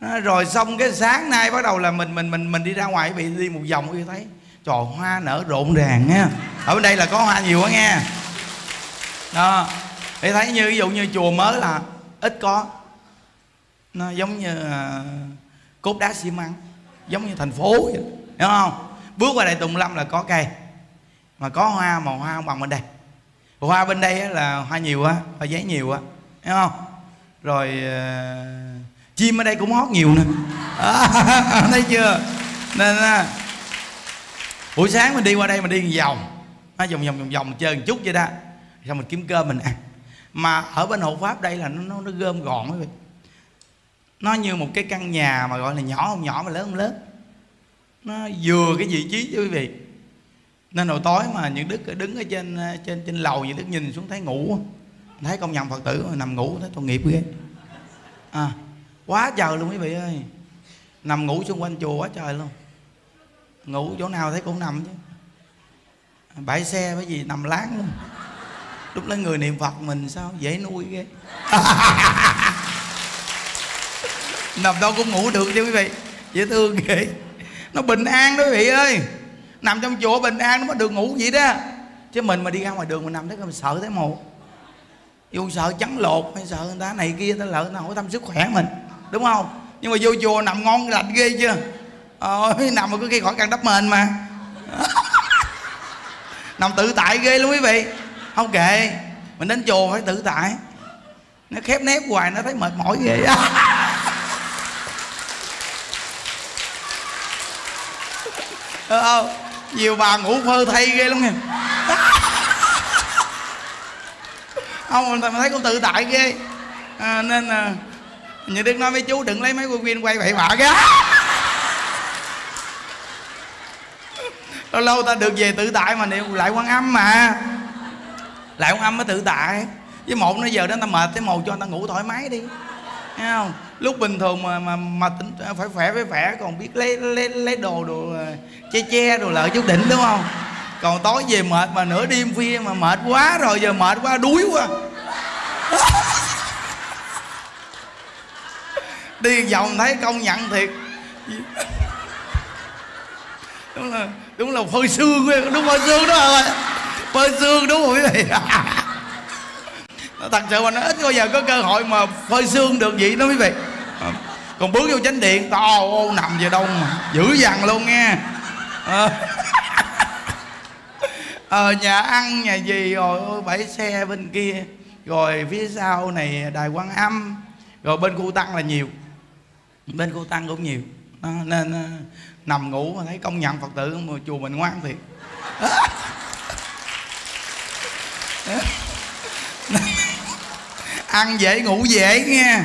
À, rồi xong cái sáng nay bắt đầu là mình mình mình mình đi ra ngoài bị đi một vòng quý thấy trò hoa nở rộn ràng nha ở bên đây là có hoa nhiều quá nghe. Đó. Thì thấy như ví dụ như chùa mới là ít có. Nó giống như uh, cốt đá xi măng. Giống như thành phố vậy. Hiểu không? Bước qua đây tùng lâm là có cây. Mà có hoa màu hoa không bằng bên đây. Hoa bên đây là hoa nhiều á hoa giấy nhiều á thấy không? Rồi uh, chim ở đây cũng hót nhiều nè à, thấy chưa? Nên uh, buổi sáng mình đi qua đây mình đi vòng. Nó vòng vòng vòng vòng chơi một chút vậy đó. Xong mình kiếm cơm mình ăn. Mà ở bên hộ pháp đây là nó nó, nó gom gọn nó như một cái căn nhà mà gọi là nhỏ không nhỏ mà lớn không lớn nó vừa cái vị trí cho quý vị. Nên hồi tối mà những đức đứng ở trên ờ, trên trên lầu những đức nhìn xuống thấy ngủ. Thấy công nhận phật tử nằm ngủ, thấy tội nghiệp ghê. À quá trời luôn quý vị ơi. Nằm ngủ xung quanh chùa quá trời luôn. Ngủ chỗ nào thấy cũng nằm chứ. Bãi xe cái gì nằm láng luôn. Lúc đó người niệm phật mình sao dễ nuôi ghê. Nằm đâu cũng ngủ được chứ quý vị. Dễ thương ghê nó bình an đó quý vị ơi. Nằm trong chùa bình an nó mới được ngủ vậy đó. Chứ mình mà đi ra ngoài đường mình nằm thấy mình sợ thấy mù dù sợ trắng lột, hay sợ người ta này kia ta lợi người ta hỏi thăm sức khỏe mình. Đúng không? Nhưng mà vô chùa nằm ngon lành ghê chưa? Ôi, nằm mà cứ khi khỏi cần đắp mền mà. Nằm tự tại ghê luôn quý vị. Không kệ. Mình đến chùa phải tự tại. Nó khép nép hoài, nó thấy mệt mỏi ghê á. không nhiều bà ngủ phơ thay ghê lắm nha không mình thấy con tự tại ghê. À, nên à, như đức nói mấy chú đừng lấy mấy quay viên quay bậy bạ cái. Lâu lâu ta được về tự tại mà niệm lại quan âm mà. Lại quan âm mới tự tại. Với một nó giờ đó ta mệt tới mồ cho người ta ngủ thoải mái đi. Thấy không? Lúc bình thường mà mà mà tỉnh à, phải khỏe phải khỏe, còn biết lấy lấy lấy đồ đồ à, che che đồ lợi chút đỉnh, đúng không? Còn tối về mệt mà nửa đêm khuya mà mệt quá rồi, giờ mệt quá, đuối quá. Đi vòng thấy công nhận thiệt. Đúng là đúng là phơi xương, đúng phơi xương đó rồi phơi xương đúng rồi. quý vị thật sự mà nó ít bao giờ có cơ hội mà phơi xương được vậy đó quý vị. Còn bước vô chánh điện to ô nằm về đâu mà dữ dằn luôn nghe. À. ờ nhà ăn nhà gì rồi ôi bãi xe bên kia rồi phía sau này đài quan âm rồi bên khu tăng là nhiều. Bên khu tăng cũng nhiều. Đó, nên uh, nằm ngủ mà thấy công nhận phật tử mà chùa mình ngoan thiệt ăn dễ ngủ dễ nghe.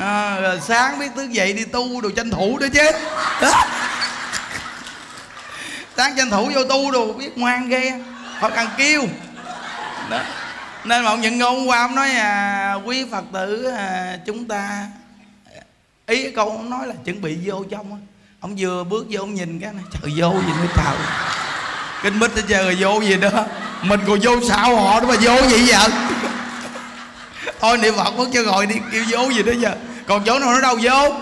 À, rồi sáng biết thức dậy đi tu đồ tranh thủ đó chứ. Đó. sáng tranh thủ vô tu đồ biết ngoan ghê. Họ cần kêu. Đó. Nên mà ông nhận ngôn qua ông nói à, quý phật tử à, chúng ta ý câu ông nói là chuẩn bị vô trong á. Ông vừa bước vô ông nhìn cái này trời vô gì nữa trời kinh mít hết trơn rồi vô gì nữa mình còn vô sao họ đó mà vô gì vậy thôi, niệm phật mất cho gọi đi, kêu vô gì đó giờ. Còn chỗ nào nó đâu vô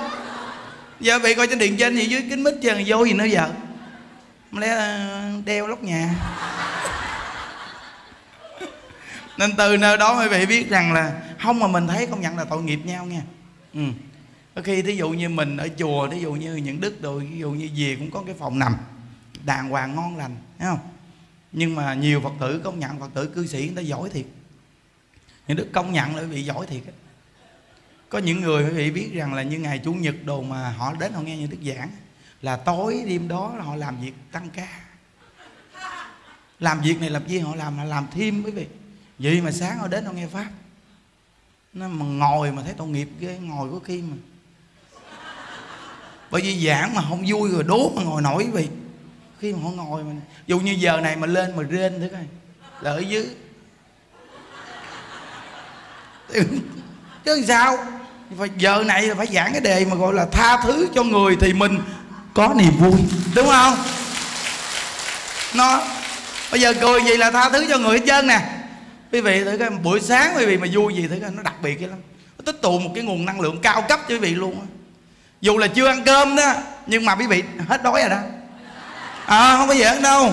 giờ bị coi trên điện trên gì dưới kính mít chân vô gì nữa giờ? Lẽ ờ, đeo lóc nhà. Nên từ nơi đó mới vị biết rằng là không mà mình thấy công nhận là tội nghiệp nhau nha. Ừ. có khi thí dụ như mình ở chùa, thí dụ như những đức rồi ví dụ như về cũng có cái phòng nằm, đàng hoàng ngon lành, thấy không? Nhưng mà nhiều phật tử, công nhận phật tử cư sĩ người ta giỏi thiệt nhưng đức công nhận là bị giỏi thiệt có những người quý vị biết rằng là như ngày chủ nhật đồ mà họ đến họ nghe như đức giảng, là tối đêm đó là họ làm việc tăng ca. Làm việc này làm gì họ làm là làm thêm quý vị. Vậy mà sáng họ đến họ nghe pháp. Nó mà ngồi mà thấy tội nghiệp ghê, ngồi có khi mà. Bởi vì giảng mà không vui rồi đố mà ngồi nổi vì khi mà họ ngồi mà, dù như giờ này mà lên mà rên thế coi là ở dưới chứ sao? Phải, giờ này là phải giảng cái đề mà gọi là tha thứ cho người thì mình có niềm vui, đúng không? Nó, bây giờ cười gì là tha thứ cho người hết trơn nè. Quý vị thử coi, buổi sáng quý vị mà vui gì thử coi, nó đặc biệt vậy lắm. Nó tích tụ một cái nguồn năng lượng cao cấp cho quý vị luôn á. Dù là chưa ăn cơm đó, nhưng mà quý vị hết đói rồi đó. À không có giỡn đâu.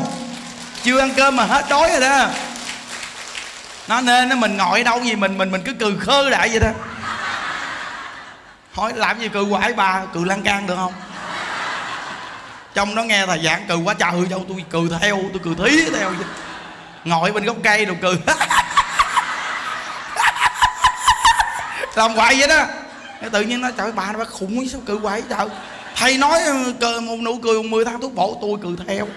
Chưa ăn cơm mà hết đói rồi đó nó nên nó mình ngồi ở đâu gì, mình mình mình cứ cười khơ đại vậy đó. Hỏi làm gì cười quải bà cười lan can được không? Trong đó nghe thầy giảng cười quá trời đâu, tôi cười theo, tôi cười thí theo ngồi bên gốc cây rồi cười làm hoài vậy đó. Tự nhiên nó trời bà nó khủng sao cười hoài trời? Thầy nói ừ, cười một nụ cười mười tháng thuốc bổ, tôi cười theo.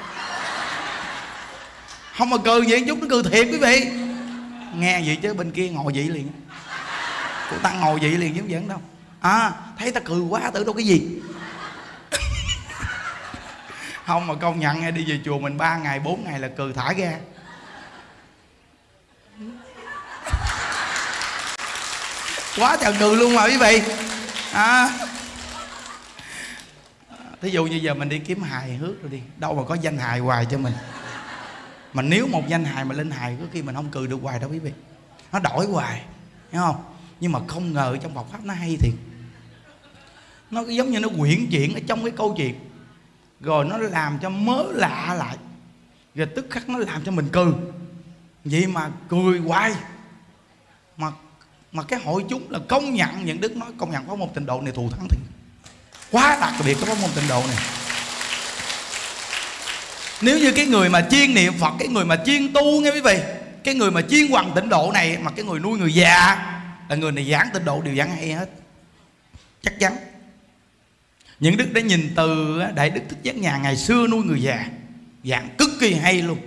Không mà cười vậy chút, nó cười thiệt quý vị nghe vậy chứ bên kia ngồi vậy liền. Cô ta ngồi vậy liền chứ giỡn đâu. À thấy ta cười quá tự đâu cái gì. Không mà công nhận nghe đi về chùa mình ba ngày, bốn ngày là cười thả ra quá trời cười luôn mà quý vị. À. Thí dụ như giờ mình đi kiếm hài hước rồi đi, đâu mà có danh hài hoài cho mình mà nếu một danh hài mà lên hài, có khi mình không cười được hoài đâu quý vị. Nó đổi hoài, hiểu không? Nhưng mà không ngờ trong Phật pháp nó hay thiệt. Nó giống như nó quyển chuyển ở trong cái câu chuyện. Rồi nó làm cho mớ lạ lại. Rồi tức khắc nó làm cho mình cười vậy mà cười hoài. Mà mà cái hội chúng là công nhận những đức nói công nhận có một trình độ này thù thắng thì quá đặc biệt có một trình độ này nếu như cái người mà chuyên niệm phật cái người mà chuyên tu nghe quý vị, cái người mà chuyên hoàng tịnh độ này mà cái người nuôi người già, là người này giảng tịnh độ đều giảng hay hết. Chắc chắn. Những đức đã nhìn từ đại đức thích giác nhà ngày xưa nuôi người già, giảng cực kỳ hay luôn.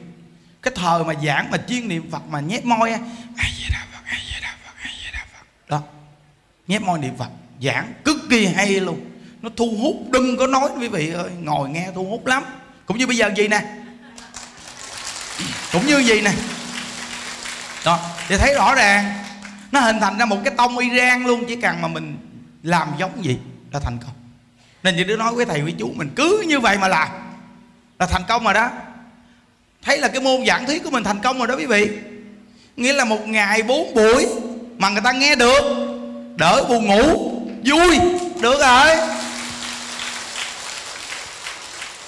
Cái thời mà giảng mà chuyên niệm phật mà nhét môi á, ai vậy đà phật, ai vậy đà phật, ai vậy đà phật. Đó, nhét môi niệm phật, giảng cực kỳ hay luôn. Nó thu hút, đừng có nói quý vị ơi, ngồi nghe thu hút lắm cũng như bây giờ gì nè? Cũng như gì nè? Đó, thì thấy rõ ràng. Nó hình thành ra một cái tông Iran luôn, chỉ cần mà mình làm giống gì là thành công. Nên những đứa nói với thầy, với chú mình, cứ như vậy mà làm là thành công rồi đó. Thấy là cái môn giảng thuyết của mình thành công rồi đó, quý vị. Nghĩa là một ngày bốn buổi mà người ta nghe được, đỡ buồn ngủ, vui, được rồi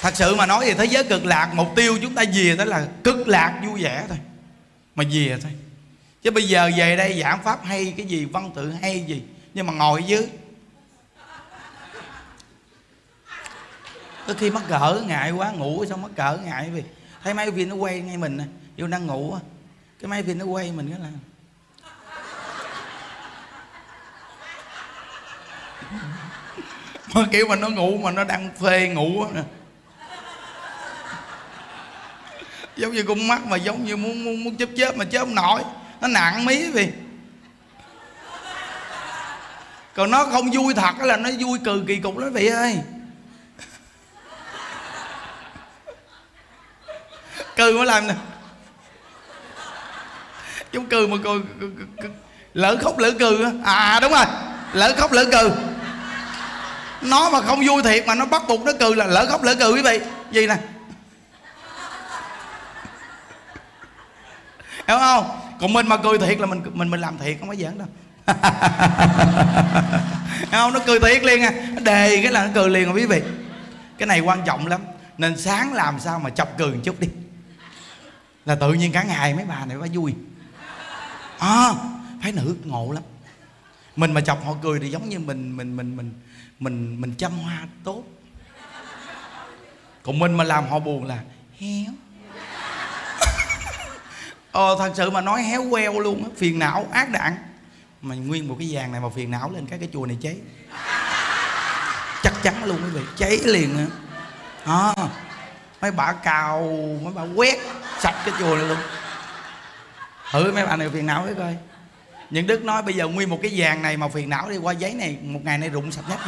thật sự mà nói thì thế giới cực lạc, mục tiêu chúng ta về đó là cực lạc vui vẻ thôi. Mà về thôi. Chứ bây giờ về đây giảng pháp hay cái gì, văn tự hay gì, nhưng mà ngồi dưới. Có khi mắc cỡ ngại quá, ngủ xong mắc cỡ ngại vì thấy máy viên nó quay ngay mình nè, vô đang ngủ cái máy viên nó quay mình cái là mà kiểu mà nó ngủ mà nó đang phê ngủ nè. Giống như con mắt mà giống như muốn muốn, muốn chớp chớp mà chớp không nổi. Nó nặng mí vì còn nó không vui thật là nó vui cừ kỳ cục lắm vị ơi. Cười mới làm nè. Giống cười mà coi lỡ khóc lỡ cừ à đúng rồi. Lỡ khóc lỡ cừ. Nó mà không vui thiệt mà nó bắt buộc nó cừ là lỡ khóc lỡ cừ quý vị. Gì nè? Hiểu không? Còn mình mà cười thiệt là mình mình mình làm thiệt không có giỡn đâu. Không nó cười thiệt liền à. Đề cái là nó cười liền rồi quý vị. Cái này quan trọng lắm. Nên sáng làm sao mà chọc cười một chút đi. Là tự nhiên cả ngày mấy bà này phải vui. À, phải nữ ngộ lắm. Mình mà chọc họ cười thì giống như mình mình mình mình mình mình chăm hoa tốt. Còn mình mà làm họ buồn là héo ờ thật sự mà nói héo queo luôn á phiền não ác đạn mà nguyên một cái vàng này mà phiền não lên cái cái chùa này cháy. Chắc chắn luôn quý vị cháy liền á. À, mấy bà cào mấy bà quét sạch cái chùa này luôn. Thử mấy bà này phiền não đấy coi. Những đức nói bây giờ nguyên một cái vàng này mà phiền não đi qua giấy này một ngày nay rụng sạch nhất.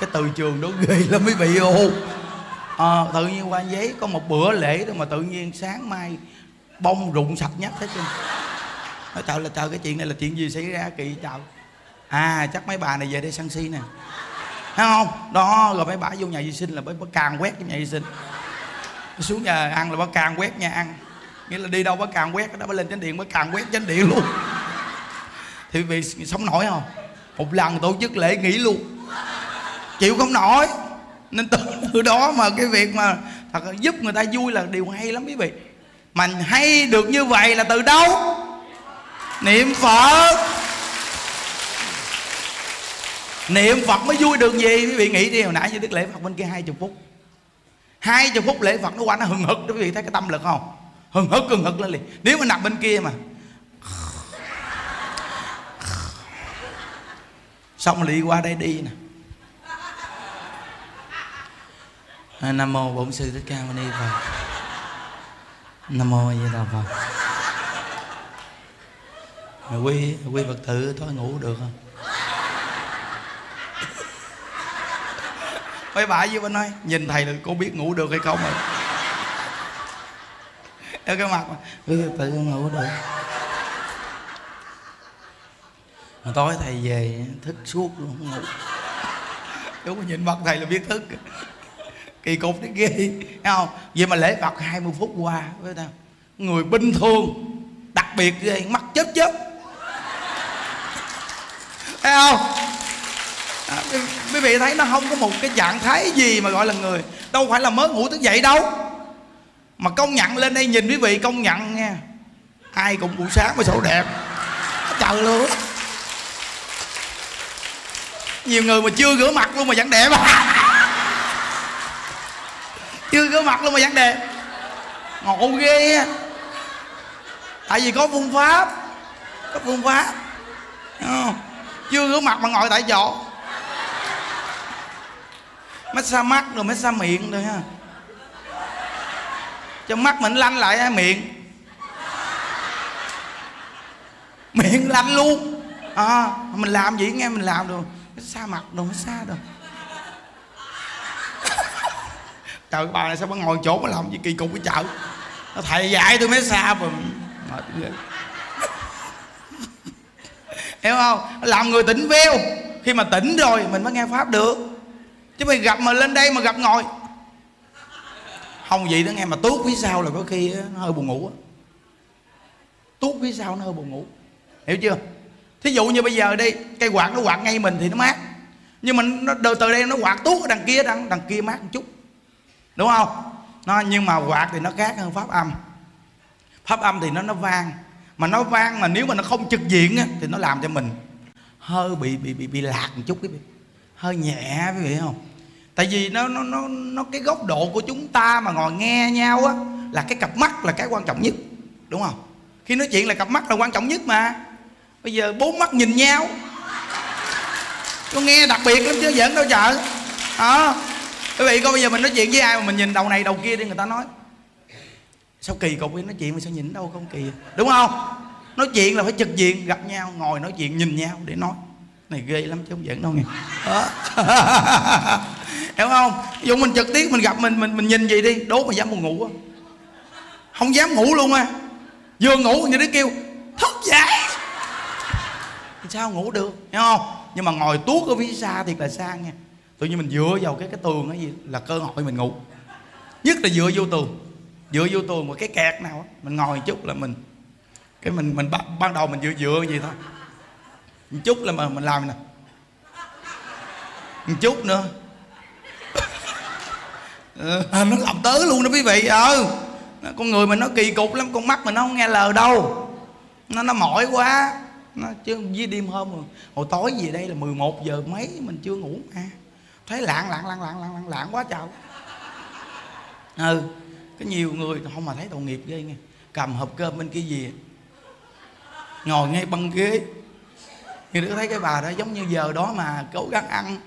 Cái từ trường đó ghê lắm quý vị ô à, ờ, tự nhiên qua giấy có một bữa lễ thôi mà tự nhiên sáng mai bông rụng sạch nhất hết trơn. Nói trời là trời cái chuyện này là chuyện gì xảy ra kỳ trời. À chắc mấy bà này về đây săn si nè. Thấy không? Đó rồi mấy bà vô nhà vệ sinh là bà càng quét cái nhà vệ sinh. Xuống nhà ăn là bà càng quét nhà ăn. Nghĩa là đi đâu bà càng quét đó bà lên chánh điện bà càng quét chánh điện luôn. Thì vì sống nổi không? Một lần tổ chức lễ nghỉ luôn. Chịu không nổi. Nên từ, từ đó mà cái việc mà thật giúp người ta vui là điều hay lắm quý vị mà hay được như vậy là từ đâu? Niệm phật. Niệm phật mới vui được gì? Quý vị nghĩ đi, hồi nãy như đức lễ phật bên kia hai chục phút. Hai chục phút lễ phật nó qua nó hừng hực đó, quý vị thấy cái tâm lực không? Hừng hực hừng hực lên liền. Nếu mà nằm bên kia mà. Xong rồi đi qua đây đi nè. Nam mô bổn sư thích ca mâu ni phật nam mô a di đà phật. Mà quy quy phật tử tối ngủ được không? Mấy bà với bên nói, nhìn thầy là cô biết ngủ được hay không rồi? Ở cái mặt mà quý phật tử ngủ được. Mà tối thầy về, thức suốt luôn không ngủ. Đúng nhìn mặt thầy là biết thức kỳ cục đến ghê thấy không? Vậy mà lễ phật 20 phút qua với ta, người bình thường đặc biệt ghê mắt chớp chớp. Thấy không? À, quý vị thấy nó không có một cái trạng thái gì mà gọi là người đâu phải là mới ngủ thức dậy đâu. Mà công nhận lên đây nhìn quý vị công nhận nha. Ai cũng buổi sáng mà sổ đẹp. Trời luôn. Nhiều người mà chưa rửa mặt luôn mà vẫn đẹp. chưa rửa mặt luôn mà vấn đẹp ngộ ghê á. Tại vì có phương pháp. Có phương pháp. Không? chưa rửa mặt mà ngồi tại chỗ. Massage mắt rồi massage miệng rồi ha. Cho mắt mình lanh lại ha, miệng. Miệng lanh luôn. À, mình làm gì nghe mình làm được. Xa mặt đồ xa rồi trời bà này sao bà ngồi chỗ mà làm gì kỳ cục cái chợ nó thầy dạy tôi mới xa mà mệt vậy. Hiểu không? Làm người tỉnh veo khi mà tỉnh rồi mình mới nghe pháp được. Chứ mày gặp mà lên đây mà gặp ngồi. Không vậy đó nghe mà tuốt phía sau là có khi nó hơi buồn ngủ á, tuốt phía sau nó hơi buồn ngủ. Hiểu chưa? Thí dụ như bây giờ đi cây quạt nó quạt ngay mình thì nó mát. Nhưng mà nó từ đây nó quạt tuốt ở đằng kia đằng đằng kia mát một chút đúng không? Nó nhưng mà quạt thì nó khác hơn pháp âm. Pháp âm thì nó nó vang. Mà nó vang mà nếu mà nó không trực diện á, thì nó làm cho mình hơi bị bị bị bị lạc một chút cái vị hơi nhẹ quý vị không? Tại vì nó nó nó nó cái góc độ của chúng ta mà ngồi nghe nhau á là cái cặp mắt là cái quan trọng nhất. Đúng không? Khi nói chuyện là cặp mắt là quan trọng nhất mà. Bây giờ bốn mắt nhìn nhau. Có nghe đặc biệt lắm chứ giỡn đâu chợ. À, quý vị coi bây giờ mình nói chuyện với ai mà mình nhìn đầu này đầu kia đi, người ta nói. Sao kỳ cục nói chuyện mà sao nhìn đâu không kỳ đúng không? Nói chuyện là phải trực diện, gặp nhau, ngồi nói chuyện, nhìn nhau để nói. Này, ghê lắm chứ không giỡn đâu nghe. Hiểu không? Dù dụ mình trực tiếp mình gặp mình mình mình nhìn gì đi, đố mà dám buồn ngủ không không dám ngủ luôn à vừa ngủ như đứa kêu, thức dậy! Sao ngủ được, hiểu không? Nhưng mà ngồi tuốt ở phía xa thiệt là xa nha tự nhiên mình dựa vào cái cái tường ấy gì là cơ hội mình ngủ. Nhất là dựa vô tường. Dựa vô tường một cái kẹt nào đó, mình ngồi chút là mình cái mình mình ban, ban đầu mình dựa dựa gì thôi. Một chút là mà mình làm nè. Một chút nữa. À, nó làm tới luôn đó quý vị ờ. Con người mình nó kỳ cục lắm con mắt mình nó không nghe lời đâu. Nó nó mỏi quá. Nó chứ với đêm hôm rồi hồi tối về đây là 11 giờ mấy mình chưa ngủ mà thấy lạng lạng lạng lạng lạng lạng quá trời. Ừ có nhiều người không mà thấy tội nghiệp ghê nghe. Cầm hộp cơm bên kia gì ngồi ngay băng ghế. Thì đứa thấy cái bà đó giống như giờ đó mà cố gắng ăn.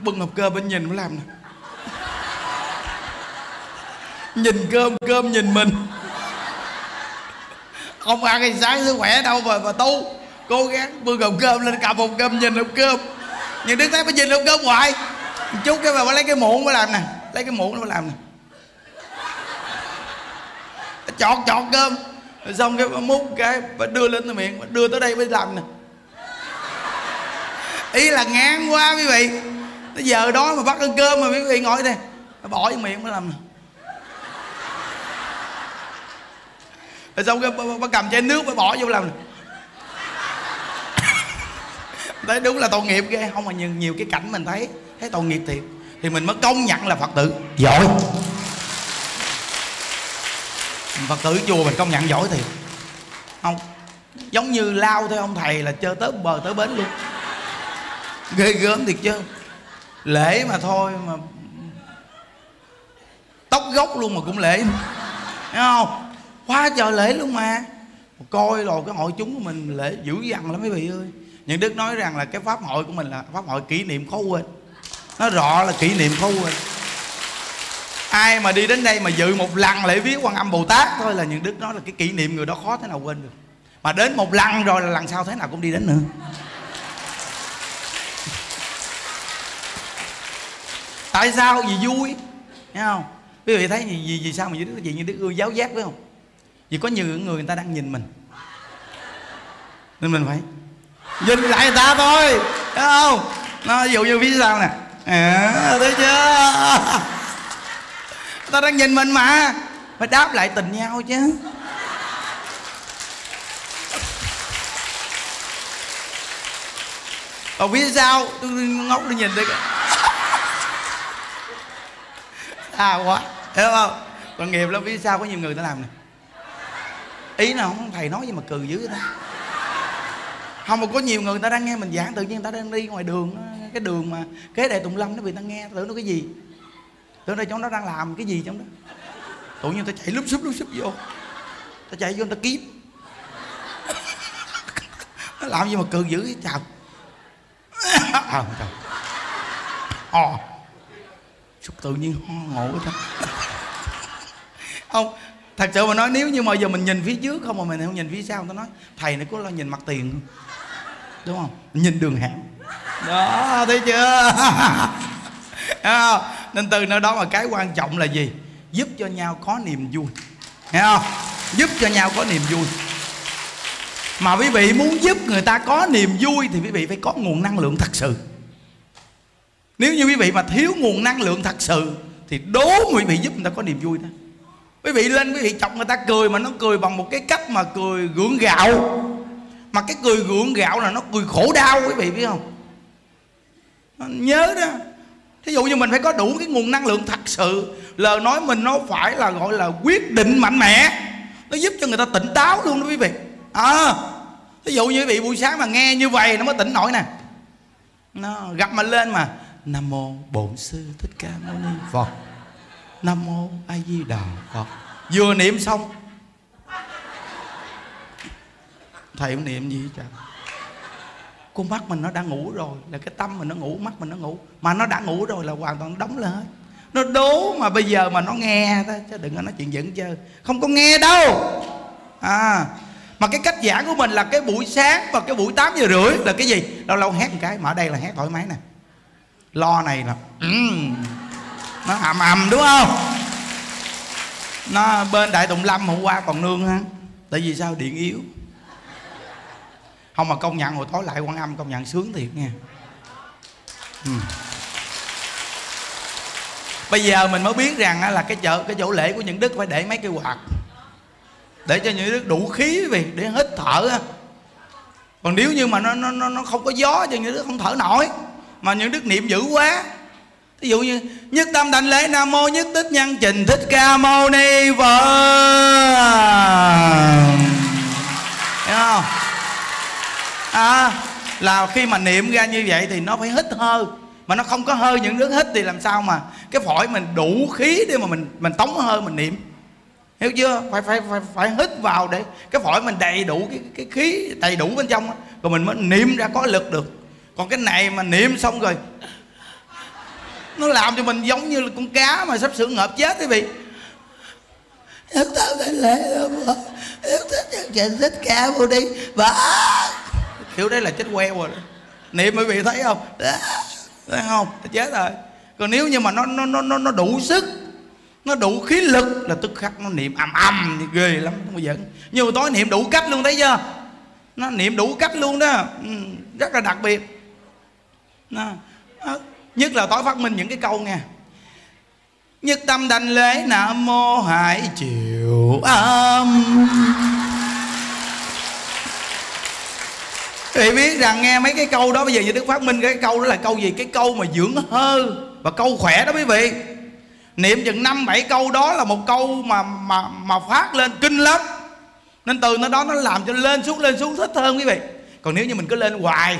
Bưng hộp cơm bên nhìn mới làm nè. Nhìn cơm cơm nhìn mình. Không ăn thì sáng sức khỏe đâu mà mà tu. Cố gắng bưng hộp cơm lên, cầm hộp cơm nhìn hộp cơm nhưng đứng thấy phải nhìn hộp cơm hoài. Chút cái bà lấy cái muỗng mới làm nè. Lấy cái muỗng nó làm nè. Chọt chọt cơm rồi xong cái bà múc cái bà đưa lên tới miệng bà đưa tới đây mới làm nè. Ý là ngán quá quý vị. Tới giờ đó mà bắt ăn cơm mà quý vị ngồi đây. Bỏ vô miệng mới làm nè. Rồi xong cái bà, bà cầm chai nước bà bỏ vô làm nè thấy đúng là tội nghiệp ghê. Không mà nhiều, nhiều cái cảnh mình thấy thấy tội nghiệp thiệt. Thì mình mới công nhận là phật tử. Giỏi. Phật tử chùa mình công nhận giỏi thiệt. Không giống như lao theo ông thầy là chơi tới bờ tới bến luôn. Ghê gớm thiệt chứ. Lễ mà thôi mà tóc gốc luôn mà cũng lễ. Thấy không? Quá trời lễ luôn mà coi rồi cái hội chúng của mình lễ dữ dằn lắm mấy vị ơi những đức nói rằng là cái pháp hội của mình là pháp hội kỷ niệm khó quên. Nó rõ là kỷ niệm khó quên. Ai mà đi đến đây mà dự một lần lễ viếng quan âm bồ tát thôi là những đức nói là cái kỷ niệm người đó khó thế nào quên được. Mà đến một lần rồi là lần sau thế nào cũng đi đến nữa. Tại sao? Vì vui. Thấy không? Quý vị thấy gì gì, sao mà như đức gì như đức ưa giáo giác phải không? Vì có nhiều người người ta đang nhìn mình. Nên mình phải nhìn lại người ta thôi. Thấy không? Nó ví dụ như phía sau nè. À, thấy chưa? Ta đang nhìn mình mà. Phải đáp lại tình nhau chứ. Còn phía sau tôi ngốc tôi nhìn tôi à quá. Hiểu không? Còn nghiệp lắm. Phía sau có nhiều người ta làm nè. Ý nào? Không thầy nói gì mà cười dữ ta? Không mà có nhiều người, người ta đang nghe mình giảng tự nhiên người ta đang đi ngoài đường cái đường mà kế đại tùng lâm nó bị ta nghe tưởng nó cái gì? Tưởng đây chỗ nó đang làm cái gì trong đó? Tự nhiên ta chạy lúc xúc lúc xúc vô. Ta chạy vô ta kiếm. Nó làm gì mà cười dữ chào. À, trời ho Sao tự nhiên ho ngộ quá không thật sự mà nói nếu như mà giờ mình nhìn phía trước không mà mình không nhìn phía sau người ta nói thầy này có lo nhìn mặt tiền không đúng không? Nhìn đường hẻm. Đó thấy chưa? Nên từ nơi đó mà cái quan trọng là gì? Giúp cho nhau có niềm vui. Nghe không? Giúp cho nhau có niềm vui. Mà quý vị muốn giúp người ta có niềm vui thì quý vị phải có nguồn năng lượng thật sự. Nếu như quý vị mà thiếu nguồn năng lượng thật sự thì đố quý vị giúp người ta có niềm vui đó. Quý vị lên quý vị chọc người ta cười mà nó cười bằng một cái cách mà cười gượng gạo mà cái cười gượng gạo là nó cười khổ đau, quý vị biết không? Nhớ đó. Thí dụ như mình phải có đủ cái nguồn năng lượng thật sự, lời nói mình nó phải là gọi là quyết định mạnh mẽ. Nó giúp cho người ta tỉnh táo luôn đó quý vị. À thí dụ như quý vị buổi sáng mà nghe như vậy nó mới tỉnh nổi nè. Nó gặp mà lên mà, nam mô bổn sư thích ca mâu ni phật. Nam mô a di đà phật. Vừa niệm xong thầy không niệm gì trời con mắt mình nó đã ngủ rồi là cái tâm mình nó ngủ mắt mình nó ngủ. Mà nó đã ngủ rồi là hoàn toàn đóng lại. Nó đố mà bây giờ mà nó nghe đó chứ đừng có nói chuyện dẫn chơi. Không có nghe đâu. À mà cái cách giảng của mình là cái buổi sáng và cái buổi 8 giờ rưỡi là cái gì? Lâu lâu hét một cái mà ở đây là hét thoải mái nè. Lo này là um, nó ầm ầm đúng không? Nó bên đại tùng lâm hôm qua còn nương ha. Tại vì sao? Điện yếu không, mà công nhận hồi tối lại quan âm công nhận sướng thiệt nha. Ừ. bây giờ mình mới biết rằng là cái chợ, cái chỗ lễ của những đức phải để mấy cây quạt. Để cho những đức đủ khí vì để hít thở còn nếu như mà nó nó nó không có gió cho những đức không thở nổi. Mà những đức niệm dữ quá. Ví dụ như, nhất tâm đảnh lễ nam mô nhất tích nhân trình thích ca mâu ni phật. Hiểu không? À, là khi mà niệm ra như vậy thì nó phải hít hơi. Mà nó không có hơi những nước hít thì làm sao mà cái phổi mình đủ khí để mà mình mình tống hơi mình niệm. Hiểu chưa? Phải phải phải phải hít vào để cái phổi mình đầy đủ cái cái khí đầy đủ bên trong rồi mình mới niệm ra có lực được. Còn cái này mà niệm xong rồi nó làm cho mình giống như là con cá mà sắp sửa ngợp chết quý vị. Đức tao đại lễ Đức thích nhận thích ca vô đi. Và kiểu đấy là chết queo rồi niệm quý vị thấy không? Thấy không? Chết rồi. Còn nếu như mà nó nó nó nó đủ sức nó đủ khí lực là tức khắc nó niệm ầm ầm thì ghê lắm không bao giờ nhiều tối niệm đủ cách luôn thấy chưa? Nó niệm đủ cách luôn đó. Ừ, rất là đặc biệt. Nó, nhất là tối phát minh những cái câu nha nhất tâm đành lễ nam mô hải chiều âm. Thì biết rằng nghe mấy cái câu đó bây giờ như Đức Phát Minh cái câu đó là câu gì? Cái câu mà dưỡng hơ và câu khỏe đó quý vị. Niệm chừng năm bảy câu đó là một câu mà mà mà phát lên kinh lắm. Nên từ nó đó nó làm cho lên xuống lên xuống thích hơn quý vị. Còn nếu như mình cứ lên hoài,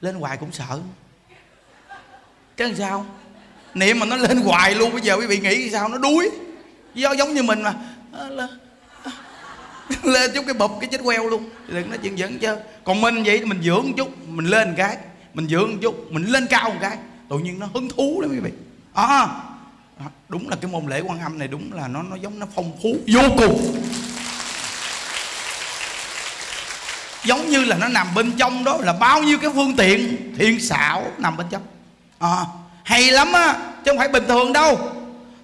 lên hoài cũng sợ. Cái làm sao? Niệm mà nó lên hoài luôn bây giờ quý vị nghĩ sao nó đuối. Do giống như mình mà lên chút cái bụp cái chết queo luôn. Đừng nói chuyện giỡn chứ còn mình vậy mình dưỡng một chút mình lên một cái mình dưỡng một chút mình lên cao một cái. Tự nhiên nó hứng thú lắm quý vị. À, đúng là cái môn lễ quan âm này đúng là nó nó giống nó phong phú vô cùng. Giống như là nó nằm bên trong đó là bao nhiêu cái phương tiện thiện xảo nằm bên trong. À, hay lắm á chứ không phải bình thường đâu.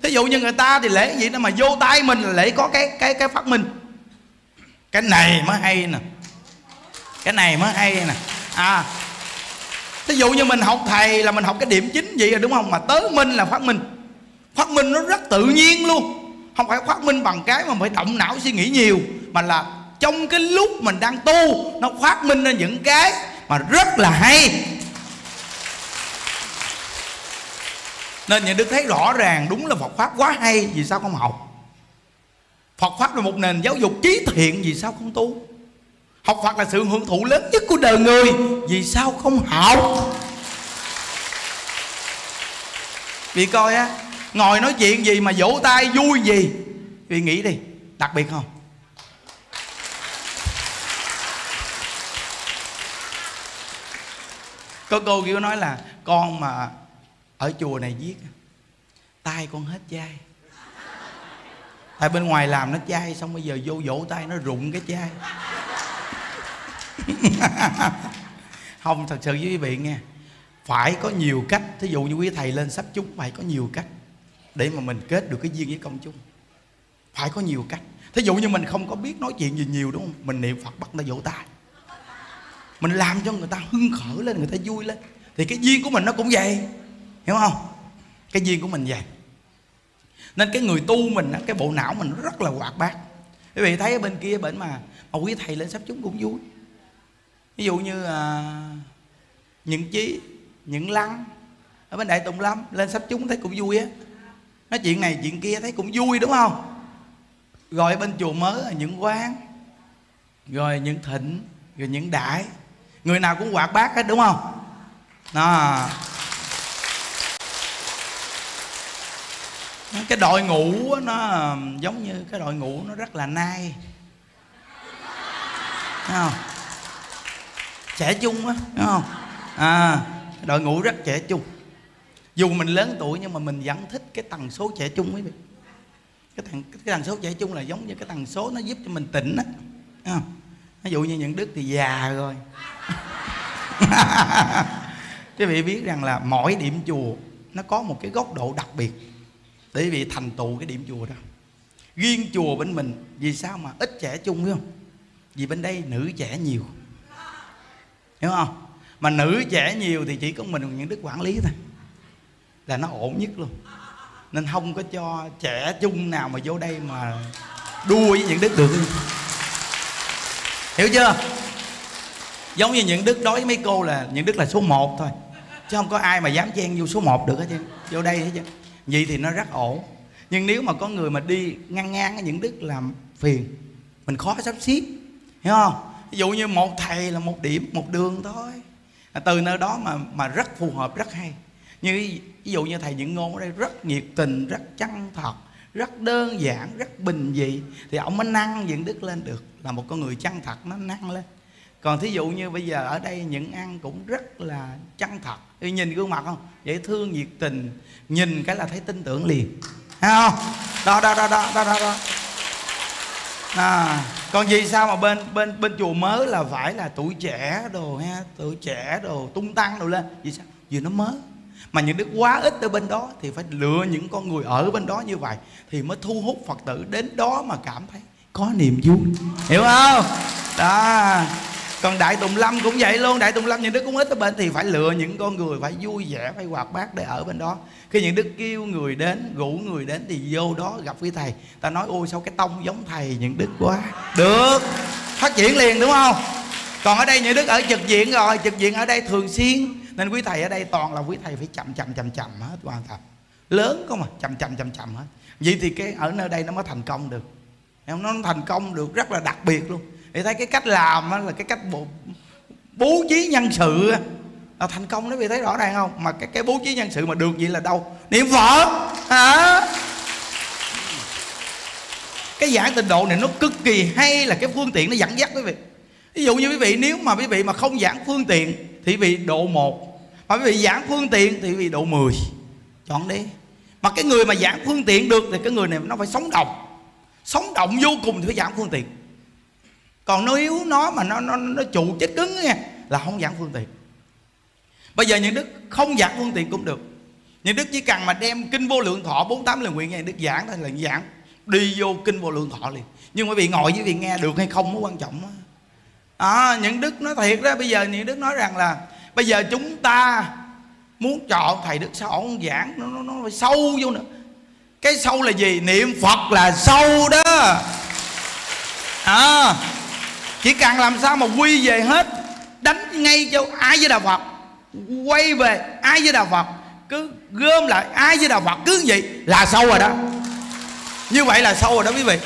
Thí dụ như người ta thì lễ gì đó mà vô tay mình là lễ có cái cái cái phát minh cái này mới hay nè. Cái này mới hay nè. À thí dụ như mình học thầy là mình học cái điểm chính vậy rồi, đúng không? Mà tới minh là phát minh. Phát minh nó rất tự nhiên luôn. Không phải phát minh bằng cái mà phải động não suy nghĩ nhiều, mà là trong cái lúc mình đang tu, nó phát minh ra những cái mà rất là hay. Nên những đức thấy rõ ràng đúng là phật pháp quá hay, vì sao không học? Phật pháp là một nền giáo dục trí thiện, vì sao không tu? Học phật là sự hưởng thụ lớn nhất của đời người, vì sao không học? Vì coi á, ngồi nói chuyện gì mà vỗ tay vui gì? Vì nghĩ đi, đặc biệt không? Có cô kêu nói là, con mà ở chùa này viết tay con hết dai tại bên ngoài làm nó chai, xong bây giờ vô vỗ tay nó rụng cái chai. Không, thật sự với quý vị nghe, phải có nhiều cách. Thí dụ như quý thầy lên sắp chúng, phải có nhiều cách để mà mình kết được cái duyên với công chúng. Phải có nhiều cách. Thí dụ như mình không có biết nói chuyện gì nhiều, đúng không? Mình niệm phật bắt người ta vỗ tay. Mình làm cho người ta hưng khởi lên, người ta vui lên. Thì cái duyên của mình nó cũng vậy, hiểu không? Cái duyên của mình vậy nên cái người tu mình cái bộ não mình rất là hoạt bát. Quý vị thấy ở bên kia bên mà mà quý thầy lên sắp chúng cũng vui. Ví dụ như à, những chí những lăng ở bên đại tùng lâm lên sắp chúng thấy cũng vui á. Nói chuyện này chuyện kia thấy cũng vui đúng không? Rồi bên chùa mới là những quán rồi những thịnh rồi những đại. Người nào cũng hoạt bát hết đúng không? Đó. Cái đội ngũ nó giống như cái đội ngũ nó rất là nai. Thấy không? Trẻ trung á đúng không? À đội ngũ rất trẻ trung dù mình lớn tuổi nhưng mà mình vẫn thích cái tần số trẻ trung quý vị. Cái tần cái tần số trẻ trung là giống như cái tần số nó giúp cho mình tỉnh á ví dụ như những đức thì già rồi. Quý vị biết rằng là mỗi điểm chùa nó có một cái góc độ đặc biệt để bị vị thành tựu cái điểm chùa đó. Riêng chùa bên mình vì sao mà ít trẻ chung phải không? Vì bên đây nữ trẻ nhiều. Hiểu không? Mà nữ trẻ nhiều thì chỉ có mình những đức quản lý thôi. Là nó ổn nhất luôn. Nên không có cho trẻ chung nào mà vô đây mà đua với những đức được. Hiểu chưa? Giống như những đức đối với mấy cô là những đức là số 1 thôi. Chứ không có ai mà dám chen vô số 1 được hết chứ, vô đây hết chứ vậy thì nó rất ổn. Nhưng nếu mà có người mà đi ngang ngang những đức làm phiền, mình khó sắp xếp. Hiểu không? Ví dụ như một thầy là một điểm, một đường thôi. À, từ nơi đó mà mà rất phù hợp, rất hay. Như ví dụ như thầy những ngôn ở đây rất nhiệt tình, rất chân thật, rất đơn giản, rất bình dị. Thì ông mới năng những đức lên được, là một con người chân thật, nó năng lên còn thí dụ như bây giờ ở đây những ăn cũng rất là chân thật. Thì nhìn gương mặt không? Dễ thương nhiệt tình. Nhìn cái là thấy tin tưởng liền. Thấy không? Đó đó đó đó đó đó, đó. À, còn vì sao mà bên bên bên chùa mới là phải là tuổi trẻ đồ ha? Tuổi trẻ đồ tung tăng đồ lên. Vì sao? Vì nó mới. Mà những đức quá ít ở bên đó thì phải lựa những con người ở bên đó như vậy thì mới thu hút phật tử đến đó mà cảm thấy có niềm vui. Hiểu không? Đó còn đại tùng lâm cũng vậy luôn. Đại tùng lâm những đức cũng ít ở bên thì phải lựa những con người, phải vui vẻ, phải hoạt bát để ở bên đó. Khi những đức kêu người đến, rủ người đến thì vô đó gặp với thầy. Ta nói, ôi, sao cái tông giống thầy những đức quá? Được. Phát triển liền, đúng không? Còn ở đây những đức ở trực diện rồi, trực diện ở đây thường xuyên. Nên quý thầy ở đây toàn là quý thầy phải chậm chậm chậm chậm hết, hoàn toàn. Lớn không à? Chậm chậm chậm chậm hết. Vậy thì cái ở nơi đây nó mới thành công được. Nó thành công được, rất là đặc biệt luôn thì thấy cái cách làm là cái cách bố, bố trí nhân sự là thành công đó vì thấy rõ ràng không? Mà cái cái bố trí nhân sự mà được vậy là đâu? Niệm phật hả? Cái giảng tịnh độ này nó cực kỳ hay là cái phương tiện nó dẫn dắt quý vị. Ví dụ như quý vị nếu mà quý vị mà không giảng phương tiện thì quý vị độ một. Mà quý vị giảng phương tiện thì quý vị độ 10 chọn đi. Mà cái người mà giảng phương tiện được thì cái người này nó phải sống động. Sống động vô cùng thì phải giảng phương tiện còn nếu nó mà nó nó nó trụ chết cứng nha là không giảng phương tiện. Bây giờ những đức không giảng phương tiện cũng được. Những đức chỉ cần mà đem kinh vô lượng thọ 48 lần nguyện nghe đức giảng thôi là giảng. Đi vô kinh vô lượng thọ liền. Nhưng quý vị ngồi với vị nghe được hay không mới quan trọng đó. à, những đức nói thiệt đó bây giờ những đức nói rằng là bây giờ chúng ta muốn chọn thầy đức sao ông giảng nó, nó, nó phải sâu vô nữa. Cái sâu là gì? Niệm phật là sâu đó. À, chỉ cần làm sao mà quy về hết, đánh ngay cho ai với đạo phật, quay về ai với đạo phật, cứ gom lại ai với đạo phật, cứ vậy là sâu rồi đó. Như vậy là sâu rồi đó quý vị.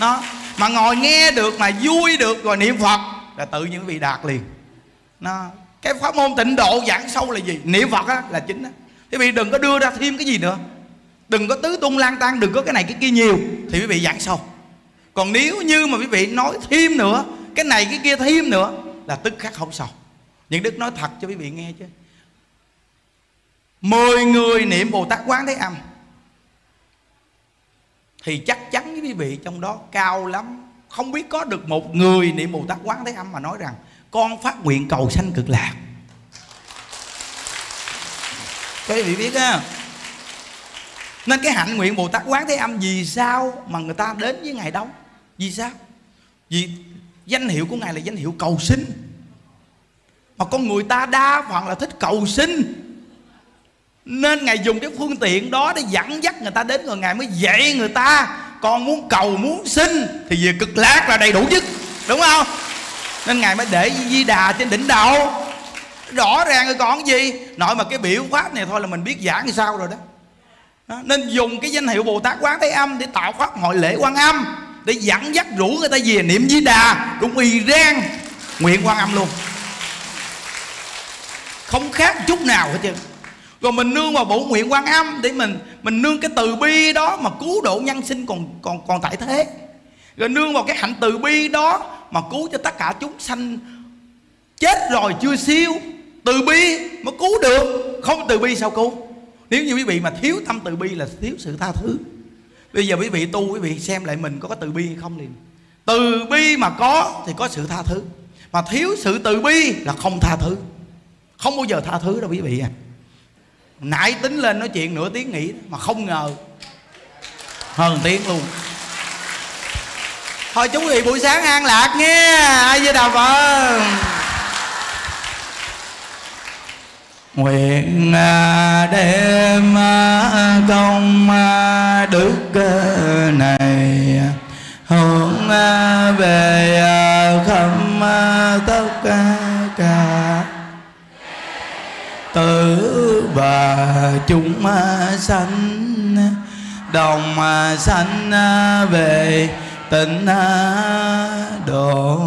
Nó, mà ngồi nghe được mà vui được rồi niệm phật là tự nhiên quý vị đạt liền. Nó, cái pháp môn tịnh độ giảng sâu là gì? Niệm phật á, là chính đó quý vị đừng có đưa ra thêm cái gì nữa. Đừng có tứ tung lang tan đừng có cái này cái kia nhiều, thì quý vị giảng sâu. Còn nếu như mà quý vị nói thêm nữa cái này cái kia thêm nữa là tức khắc không xong những đức nói thật cho quý vị nghe chứ. Mười người niệm bồ tát quán thế âm thì chắc chắn với quý vị trong đó cao lắm. Không biết có được một người niệm bồ tát quán thế âm mà nói rằng, con phát nguyện cầu sanh cực lạc. Quý vị biết á, nên cái hạnh nguyện bồ tát quán thế âm vì sao mà người ta đến với ngày đông vì sao? Vì danh hiệu của ngài là danh hiệu cầu sinh mà con người ta đa phần là thích cầu sinh nên ngài dùng cái phương tiện đó để dẫn dắt người ta đến rồi ngài mới dạy người ta. Con muốn cầu, muốn sinh thì về cực lạc là đầy đủ nhất. Đúng không? Nên ngài mới để di đà trên đỉnh đầu. Rõ ràng rồi còn gì? Nội mà cái biểu pháp này thôi là mình biết giảng sao rồi đó. đó, nên dùng cái danh hiệu bồ tát quán thế âm để tạo pháp hội lễ quan âm để dẫn dắt rủ người ta về niệm di đà cũng y rang nguyện quan âm luôn. Không khác chút nào hết trơn rồi mình nương vào bổ nguyện quan âm để mình mình nương cái từ bi đó mà cứu độ nhân sinh còn còn còn tại thế. Rồi nương vào cái hạnh từ bi đó mà cứu cho tất cả chúng sanh chết rồi chưa siêu. Từ bi mới cứu được, không từ bi sao cứu? Nếu như quý vị mà thiếu tâm từ bi là thiếu sự tha thứ bây giờ quý vị tu, quý vị xem lại mình có có từ bi hay không liền. Từ bi mà có thì có sự tha thứ. Mà thiếu sự từ bi là không tha thứ. Không bao giờ tha thứ đâu quý vị à. Nãy tính lên nói chuyện nửa tiếng nghỉ mà không ngờ. Hơn tiếng luôn. Thôi chú vị buổi sáng an lạc nghe ai với đà phật nguyện à, đem à, công à, đức này. Hướng à, về à, khâm à, tất cả tử và chúng sanh. Đồng sanh về, tịnh độ.